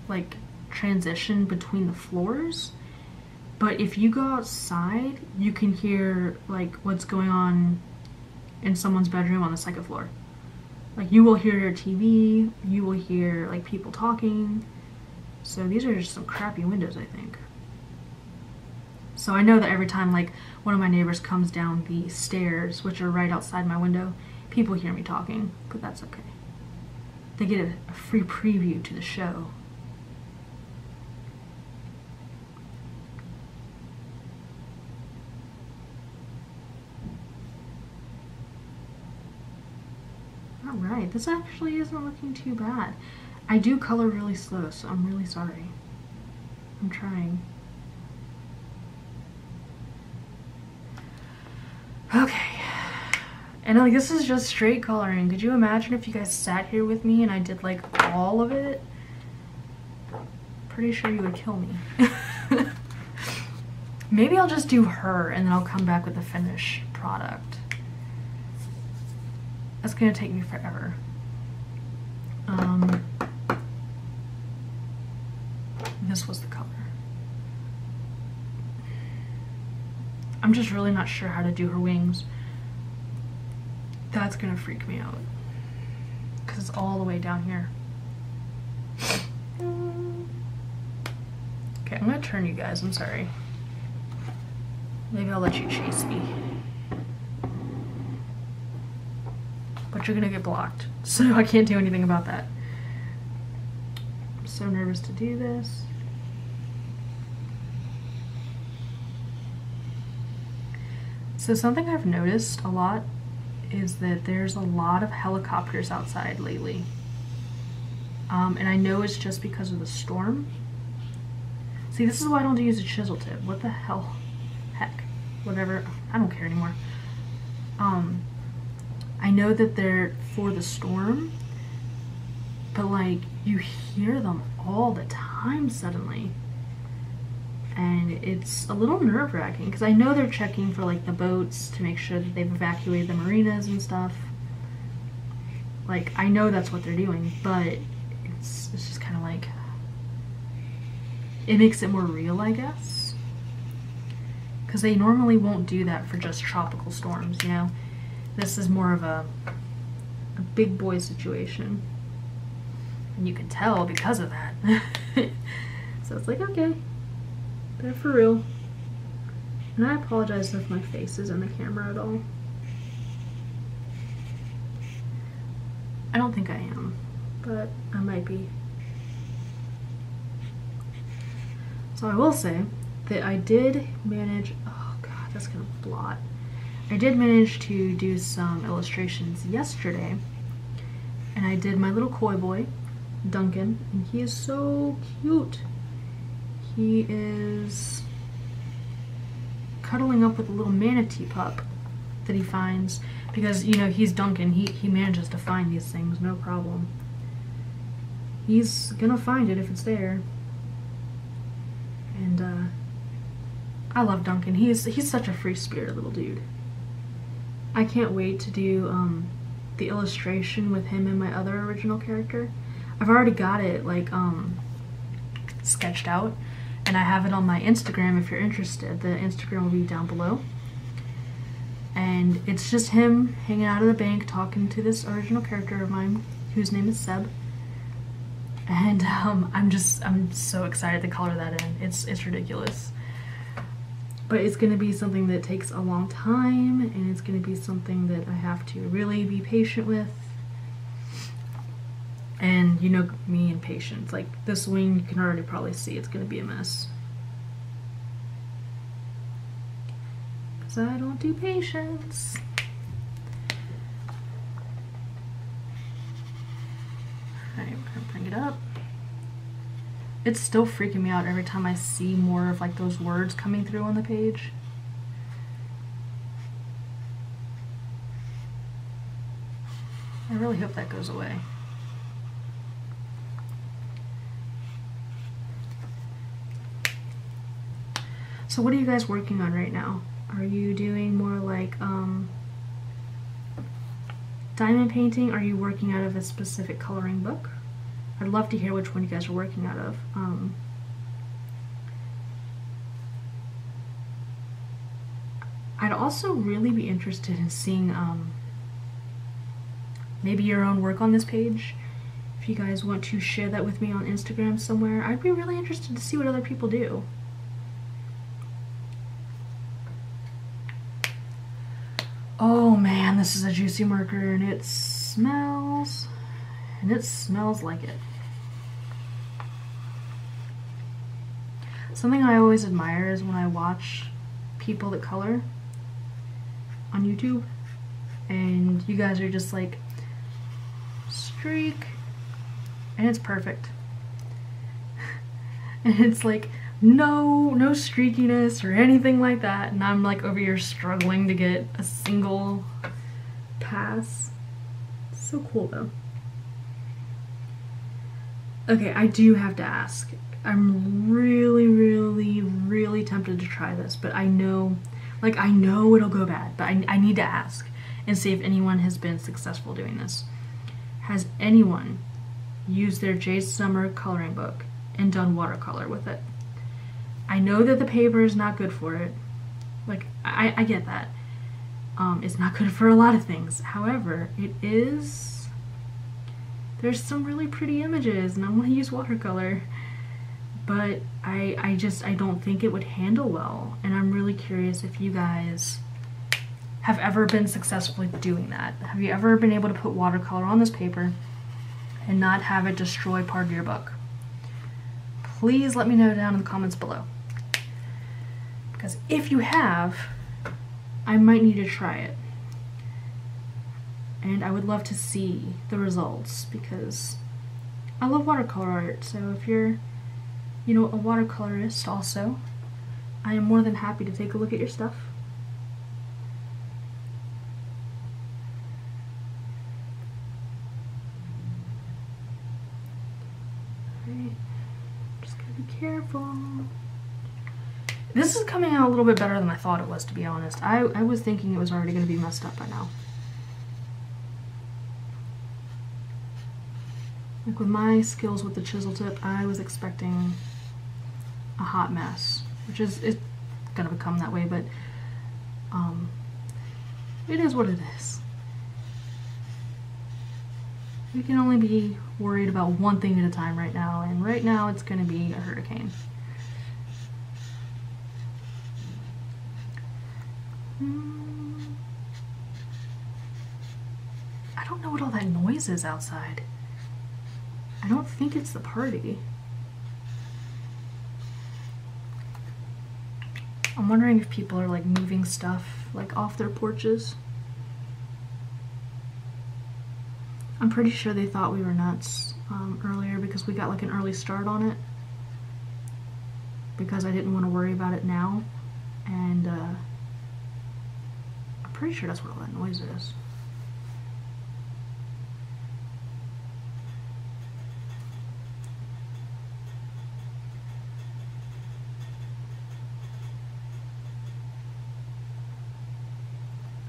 like transition between the floors. But if you go outside, you can hear like what's going on in someone's bedroom on the second floor. Like you will hear your TV, you will hear like people talking. So these are just some crappy windows, I think. So I know that every time like one of my neighbors comes down the stairs, which are right outside my window, people hear me talking, but that's okay. They get a, a free preview to the show. Alright, this actually isn't looking too bad. I do color really slow, so I'm really sorry. I'm trying. Okay. And like this is just straight coloring. Could you imagine if you guys sat here with me and I did like all of it? Pretty sure you would kill me. (laughs) Maybe I'll just do her and then I'll come back with the finished product. That's gonna take me forever. Um, this was the color. I'm just really not sure how to do her wings. That's gonna freak me out. Cause it's all the way down here. Okay, I'm gonna turn you guys, I'm sorry. Maybe I'll let you chase me. You're gonna get blocked. (laughs) So I can't do anything about that. I'm so nervous to do this. So something I've noticed a lot is that there's a lot of helicopters outside lately. Um, and I know it's just because of the storm. See, this is why I don't use a chisel tip. What the hell? Heck. Whatever. I don't care anymore. Um, I know that they're for the storm, but like, you hear them all the time suddenly. And it's a little nerve wracking because I know they're checking for like the boats to make sure that they've evacuated the marinas and stuff. Like, I know that's what they're doing, but it's, it's just kind of like, it makes it more real, I guess. Because they normally won't do that for just tropical storms, you know? This is more of a, a big boy situation. And you can tell because of that. (laughs) so it's like, okay, they're for real. And I apologize if my face is in the camera at all. I don't think I am, but I might be. So I will say that I did manage, oh god, that's gonna blot. I did manage to do some illustrations yesterday, and I did my little koi boy, Duncan, and he is so cute. He is cuddling up with a little manatee pup that he finds because you know he's Duncan. He, he manages to find these things no problem. He's gonna find it if it's there. And uh, I love Duncan. He's he's such a free spirited little dude I can't wait to do um, the illustration with him and my other original character I've already got it like um, sketched out and I have it on my Instagram if you're interested. The Instagram will be down below. And it's just him hanging out of the bank talking to this original character of mine whose name is Seb. And (laughs) um, I'm just, I'm so excited to color that in. It's, it's ridiculous. But it's going to be something that takes a long time and it's going to be something that I have to really be patient with and you know me and patience. Like this wing, you can already probably see it's gonna be a mess. Cause I don't do patience. Alright, we're gonna bring it up. It's still freaking me out every time I see more of like those words coming through on the page. I really hope that goes away. So what are you guys working on right now? Are you doing more like um, diamond painting? Are you working out of a specific coloring book? I'd love to hear which one you guys are working out of. Um, I'd also really be interested in seeing um, maybe your own work on this page. If you guys want to share that with me on Instagram somewhere, I'd be really interested to see what other people do. Oh man, this is a juicy marker and it smells, and it smells like it. Something I always admire is when I watch people that color on YouTube and you guys are just like streak and it's perfect. (laughs) and it's like no, no streakiness or anything like that. And I'm like over here struggling to get a single pass. So cool though. Okay, I do have to ask. I'm really, really, really tempted to try this, but I know, like, I know it'll go bad, but I, I need to ask and see if anyone has been successful doing this. Has anyone used their Jade Summer coloring book and done watercolor with it? I know that the paper is not good for it. Like, I, I get that. Um, it's not good for a lot of things. However, it is... There's some really pretty images, and I want to use watercolor. But I, I just, I don't think it would handle well. And I'm really curious if you guys have ever been successfully doing that. Have you ever been able to put watercolor on this paper and not have it destroy part of your book? Please let me know down in the comments below. Because if you have, I might need to try it. And I would love to see the results because I love watercolor art. So if you're, you know, a watercolorist also, I am more than happy to take a look at your stuff. Just gotta be careful. This is coming out a little bit better than I thought it was, to be honest. I, I was thinking it was already going to be messed up by now. Like with my skills with the chisel tip, I was expecting a hot mess, which is it's gonna become that way, but um, it is what it is. We can only be worried about one thing at a time right now, and right now it's gonna be a hurricane. Hmm. I don't know what all that noise is outside. I don't think it's the party. I'm wondering if people are like moving stuff like off their porches. I'm pretty sure they thought we were nuts um, earlier because we got like an early start on it because I didn't want to worry about it now and uh, I'm pretty sure that's what all that noise is.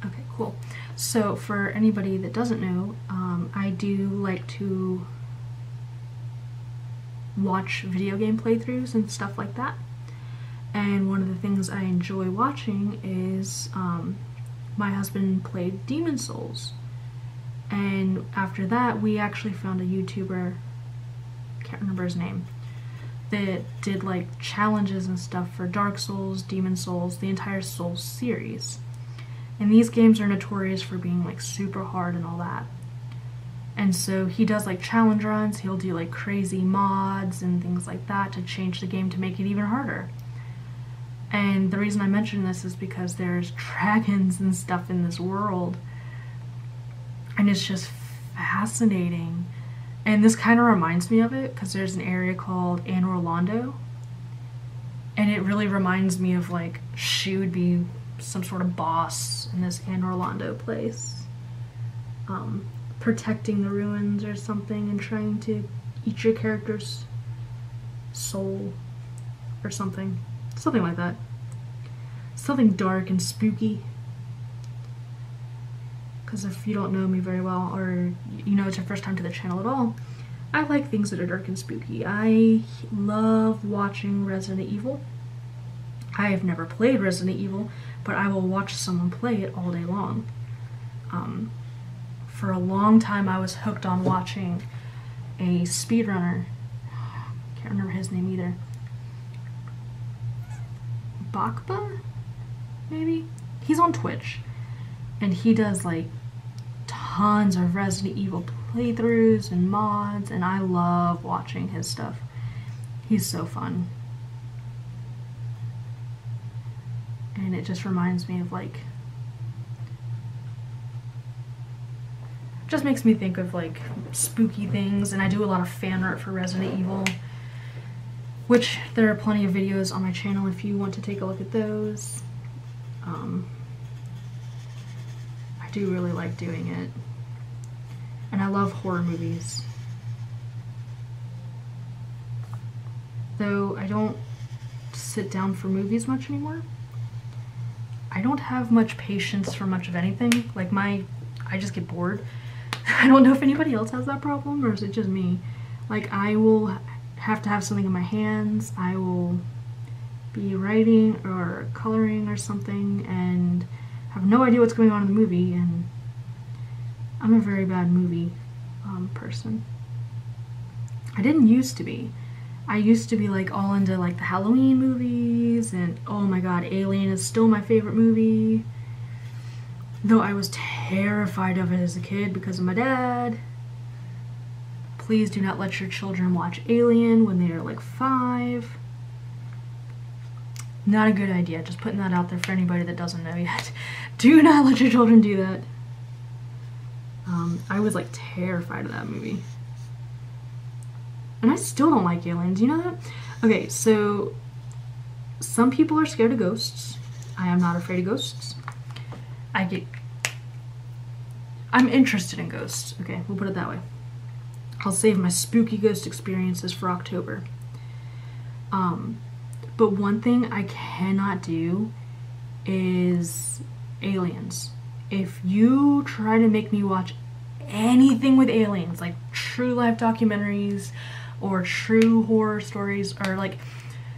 Okay, cool. So for anybody that doesn't know, um, I do like to watch video game playthroughs and stuff like that. And one of the things I enjoy watching is um, my husband played Demon's Souls. And after that, we actually found a YouTuber, can't remember his name, that did like challenges and stuff for Dark Souls, Demon's Souls, the entire Souls series. And these games are notorious for being like super hard and all that. And so he does like challenge runs, he'll do like crazy mods and things like that to change the game to make it even harder. And the reason I mention this is because there's (laughs) dragons and stuff in this world. And it's just fascinating. And this kind of reminds me of it because there's an area called Anor Londo. And it really reminds me of like she would be some sort of boss in this Anor Londo place. Um, protecting the ruins or something and trying to eat your character's soul or something. Something like that. Something dark and spooky. Because if you don't know me very well, or you know it's your first time to the channel at all, I like things that are dark and spooky. I love watching Resident Evil. I have never played Resident Evil, but I will watch someone play it all day long. Um, for a long time, I was hooked on watching a speedrunner. Can't remember his name either. Bakba? Maybe? He's on Twitch. And he does like tons of Resident Evil playthroughs and mods, and I love watching his stuff. He's so fun. And it just reminds me of like just makes me think of like spooky things. And I do a lot of fan art for Resident Evil which there are plenty of videos on my channel if you want to take a look at those. Um, I do really like doing it. And I love horror movies. Though I don't sit down for movies much anymore I don't have much patience for much of anything. Like my, I just get bored. (laughs) I don't know if anybody else has that problem or is it just me. Like I will have to have something in my hands. I will be writing or coloring or something and have no idea what's going on in the movie and I'm a very bad movie um, person. I didn't used to be. I used to be like all into like the Halloween movies and oh my god, Alien is still my favorite movie. Though I was terrified of it as a kid because of my dad. Please do not let your children watch Alien when they are like five. Not a good idea. Just putting that out there for anybody that doesn't know yet. (laughs) Do not let your children do that. Um, I was like terrified of that movie. And I still don't like aliens, you know that? Okay, so some people are scared of ghosts. I am not afraid of ghosts. I get I'm interested in ghosts. Okay, we'll put it that way. I'll save my spooky ghost experiences for October. Um, but one thing I cannot do is aliens. If you try to make me watch anything with aliens, like true life documentaries or true horror stories or like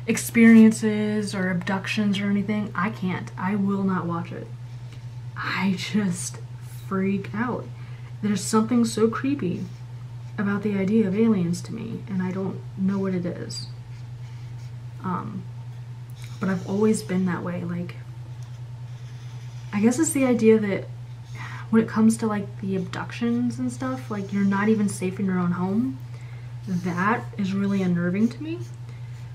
experiences or abductions or anything, I can't. I will not watch it. I just freak out. There's something so creepy about the idea of aliens to me, and I don't know what it is. Um, but I've always been that way. Like, I guess it's the idea that when it comes to like the abductions and stuff, like you're not even safe in your own home. That is really unnerving to me.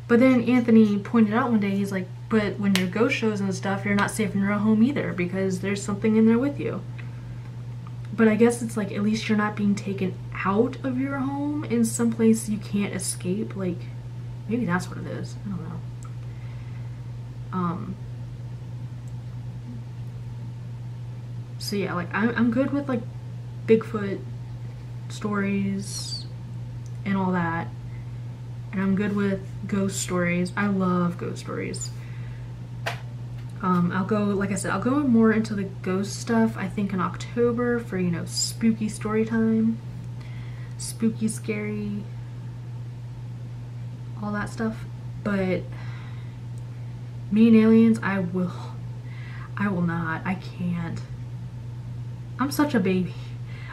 But then Anthony pointed out one day, he's like, but when you're ghost shows and stuff, you're not safe in your own home either because there's something in there with you. But I guess it's like at least you're not being taken out of your home in some place you can't escape. Like, maybe that's what it is. I don't know. Um, so yeah, like I'm, I'm good with like Bigfoot stories and all that. And I'm good with ghost stories. I love ghost stories. Um, I'll go, like I said, I'll go more into the ghost stuff, I think in October for, you know, spooky story time. Spooky, scary, all that stuff. But me and aliens, I will, I will not, I can't. I'm such a baby.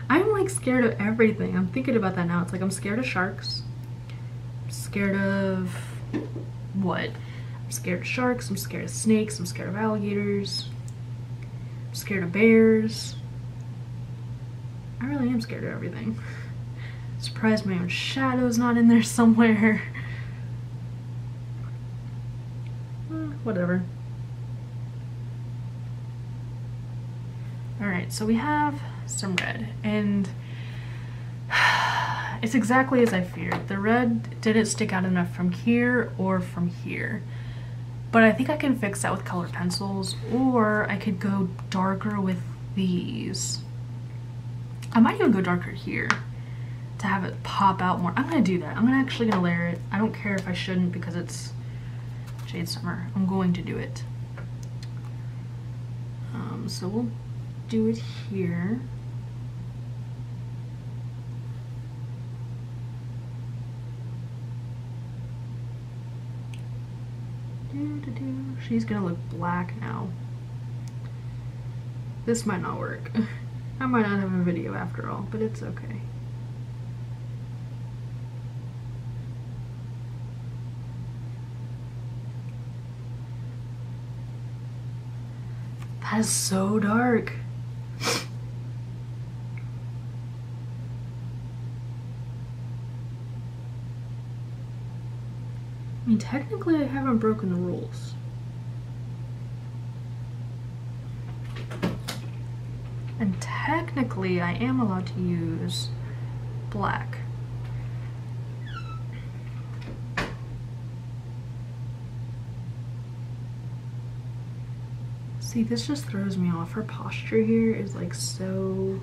I'm like scared of everything. I'm thinking about that now. It's like I'm scared of sharks. I'm scared of what? I'm scared of sharks. I'm scared of snakes. I'm scared of alligators. I'm scared of bears. I really am scared of everything. (laughs) Surprised my own shadow's not in there (laughs) somewhere. Eh, whatever. Alright, so we have some red, and (sighs) it's exactly as I feared. The red didn't stick out enough from here or from here. But I think I can fix that with colored pencils, or I could go darker with these. I might even go darker here to have it pop out more. I'm gonna do that. I'm gonna actually gonna layer it. I don't care if I shouldn't because it's Jade Summer. I'm going to do it. Um, so we'll do it here. She's gonna look black now. This might not work. (laughs) I might not have a video after all, but it's okay. That is so dark. Mean, technically I haven't broken the rules. And technically I am allowed to use black. See, this just throws me off. Her posture here is like so...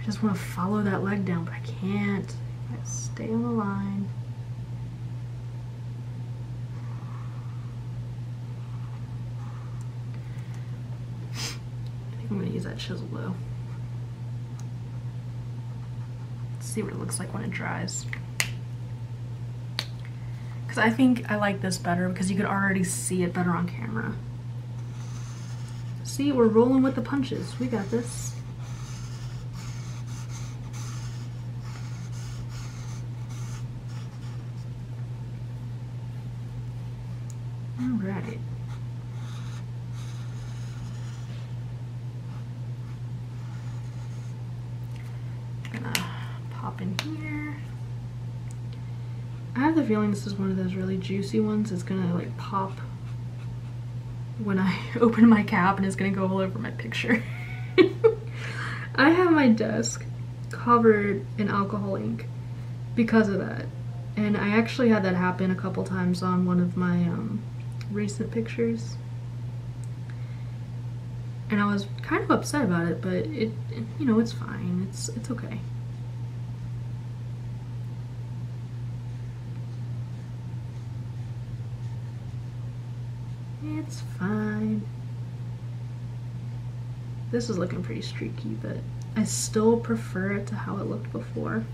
I just want to follow that leg down, but I can't. I stay on the line. I think I'm to use that chisel though. Let's see what it looks like when it dries. Because I think I like this better because you could already see it better on camera. See, we're rolling with the punches. We got this. Alright. Gonna pop in here. I have the feeling this is one of those really juicy ones. It's gonna like pop when I (laughs) open my cap and it's gonna go all over my picture. (laughs) I have my desk covered in alcohol ink because of that. And I actually had that happen a couple times on one of my um, recent pictures. And I was kind of upset about it, but it, it you know, it's fine. It's it's okay. It's fine. This is looking pretty streaky, but I still prefer it to how it looked before.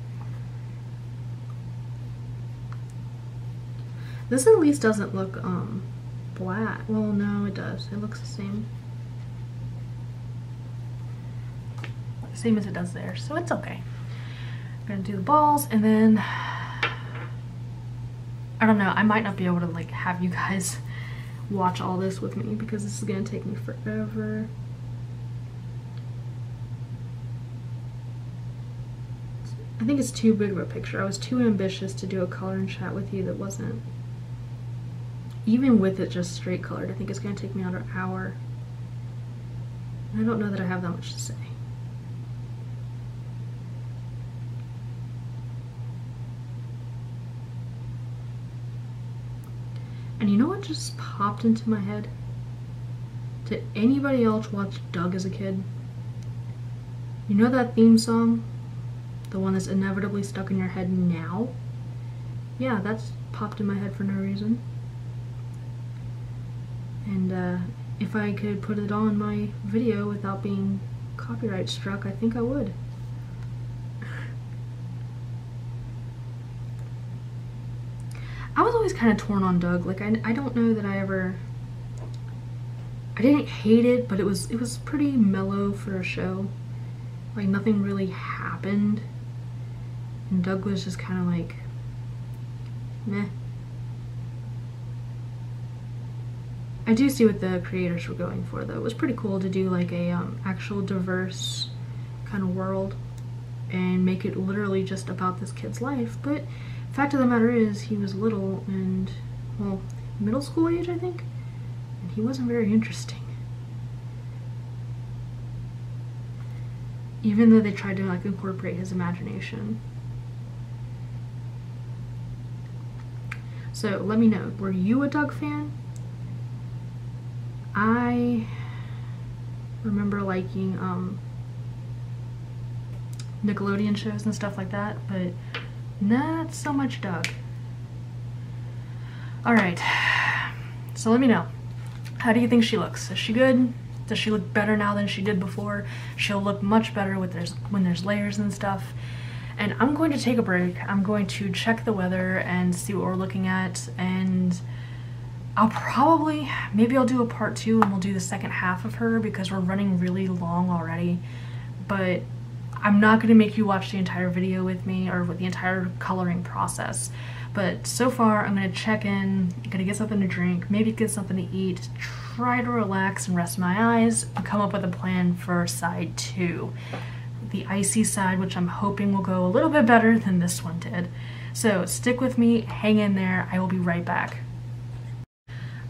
This at least doesn't look um black. Well, no, it does. It looks the same. Same as it does there, so it's okay. I'm gonna do the balls and then I don't know, I might not be able to like have you guys watch all this with me because this is gonna take me forever. I think it's too big of a picture. I was too ambitious to do a color and chat with you that wasn't even with it just straight colored, I think it's going to take me another hour. I don't know that I have that much to say. And you know what just popped into my head? Did anybody else watch Doug as a kid? You know that theme song? The one that's inevitably stuck in your head now? Yeah, that's popped in my head for no reason and uh, if I could put it on my video without being copyright struck, I think I would. Was always kind of torn on Doug. Like I, I don't know that I ever I didn't hate it, but it was it was pretty mellow for a show. Like nothing really happened. And Doug was just kind of like meh. I do see what the creators were going for though. It was pretty cool to do like a um, actual diverse kind of world make it literally just about this kid's life. But fact of the matter is he was little and, well, middle school age I think, and he wasn't very interesting. Even though they tried to like incorporate his imagination. So let me know, were you a Doug fan? I remember liking um, Nickelodeon shows and stuff like that, but not so much Doug. Alright, so let me know. How do you think she looks? Is she good? Does she look better now than she did before? She'll look much better with there's, when there's layers and stuff. And I'm going to take a break. I'm going to check the weather and see what we're looking at and I'll probably, maybe I'll do a part two and we'll do the second half of her because we're running really long already. But I'm not going to make you watch the entire video with me or with the entire coloring process. But so far, I'm going to check in, I'm going to get something to drink, maybe get something to eat, try to relax and rest my eyes, and come up with a plan for side two. The icy side, which I'm hoping will go a little bit better than this one did. So stick with me, hang in there, I will be right back.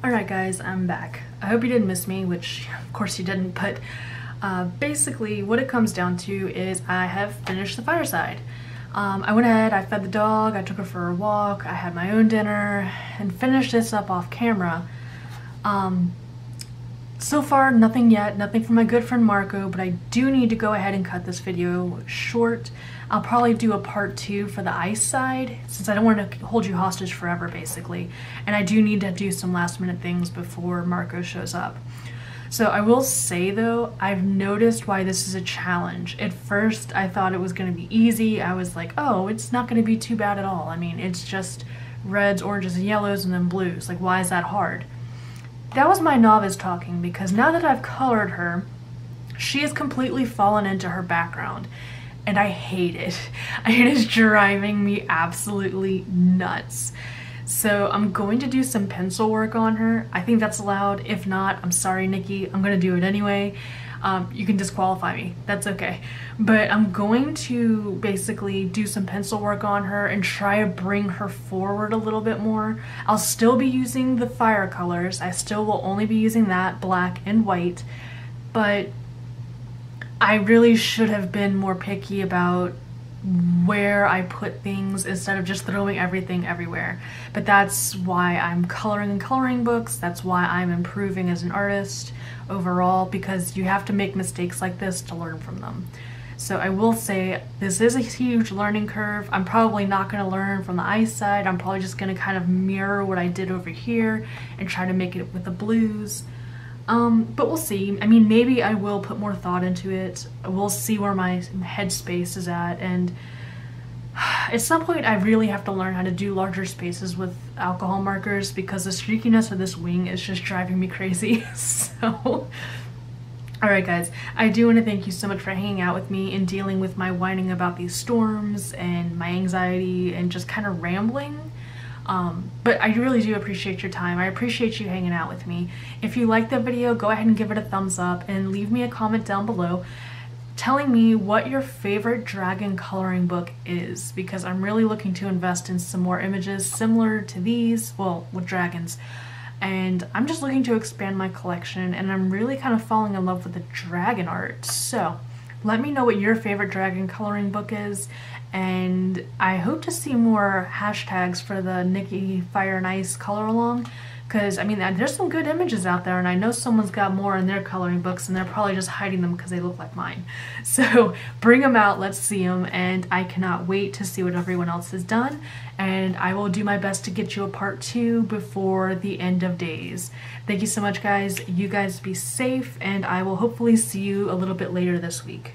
Alright guys, I'm back. I hope you didn't miss me, which of course you didn't, but uh, basically what it comes down to is I have finished the fireside. Um, I went ahead, I fed the dog, I took her for a walk, I had my own dinner, and finished this up off camera. Um, so far, nothing yet, nothing from my good friend Marco, but I do need to go ahead and cut this video short. I'll probably do a part two for the ice side, since I don't want to hold you hostage forever, basically. And I do need to do some last minute things before Marco shows up. So I will say though, I've noticed why this is a challenge. At first, I thought it was going to be easy. I was like, oh, it's not going to be too bad at all. I mean, it's just reds, oranges, and yellows, and then blues. Like, why is that hard? That was my novice talking because now that I've colored her, she has completely fallen into her background and I hate it. (laughs) It is driving me absolutely nuts. So I'm going to do some pencil work on her. I think that's allowed. If not, I'm sorry, Nikki. I'm going to do it anyway. Um, you can disqualify me. That's okay. But I'm going to basically do some pencil work on her and try to bring her forward a little bit more. I'll still be using the fire colors. I still will only be using that, black and white. But I really should have been more picky about where I put things instead of just throwing everything everywhere. But that's why I'm coloring and coloring books. That's why I'm improving as an artist overall because you have to make mistakes like this to learn from them. So I will say this is a huge learning curve. I'm probably not going to learn from the ice side. I'm probably just going to kind of mirror what I did over here and try to make it with the blues. Um, but we'll see. I mean, maybe I will put more thought into it. We'll see where my headspace is at. And (sighs) at some point, I really have to learn how to do larger spaces with alcohol markers because the streakiness of this wing is just driving me crazy. (laughs) so Alright guys, I do want to thank you so much for hanging out with me and dealing with my whining about these storms and my anxiety and just kind of rambling. Um, but I really do appreciate your time. I appreciate you hanging out with me. If you like the video, go ahead and give it a thumbs up and leave me a comment down below telling me what your favorite dragon coloring book is because I'm really looking to invest in some more images similar to these, well, with dragons and I'm just looking to expand my collection and I'm really kind of falling in love with the dragon art. So let me know what your favorite dragon coloring book is and I hope to see more hashtags for the Nikki Fire and Ice color along because I mean there's some good images out there and I know someone's got more in their coloring books and they're probably just hiding them because they look like mine. (laughs) So bring them out, let's see them and I cannot wait to see what everyone else has done and I will do my best to get you a part two before the end of days. Thank you so much guys, you guys be safe and I will hopefully see you a little bit later this week.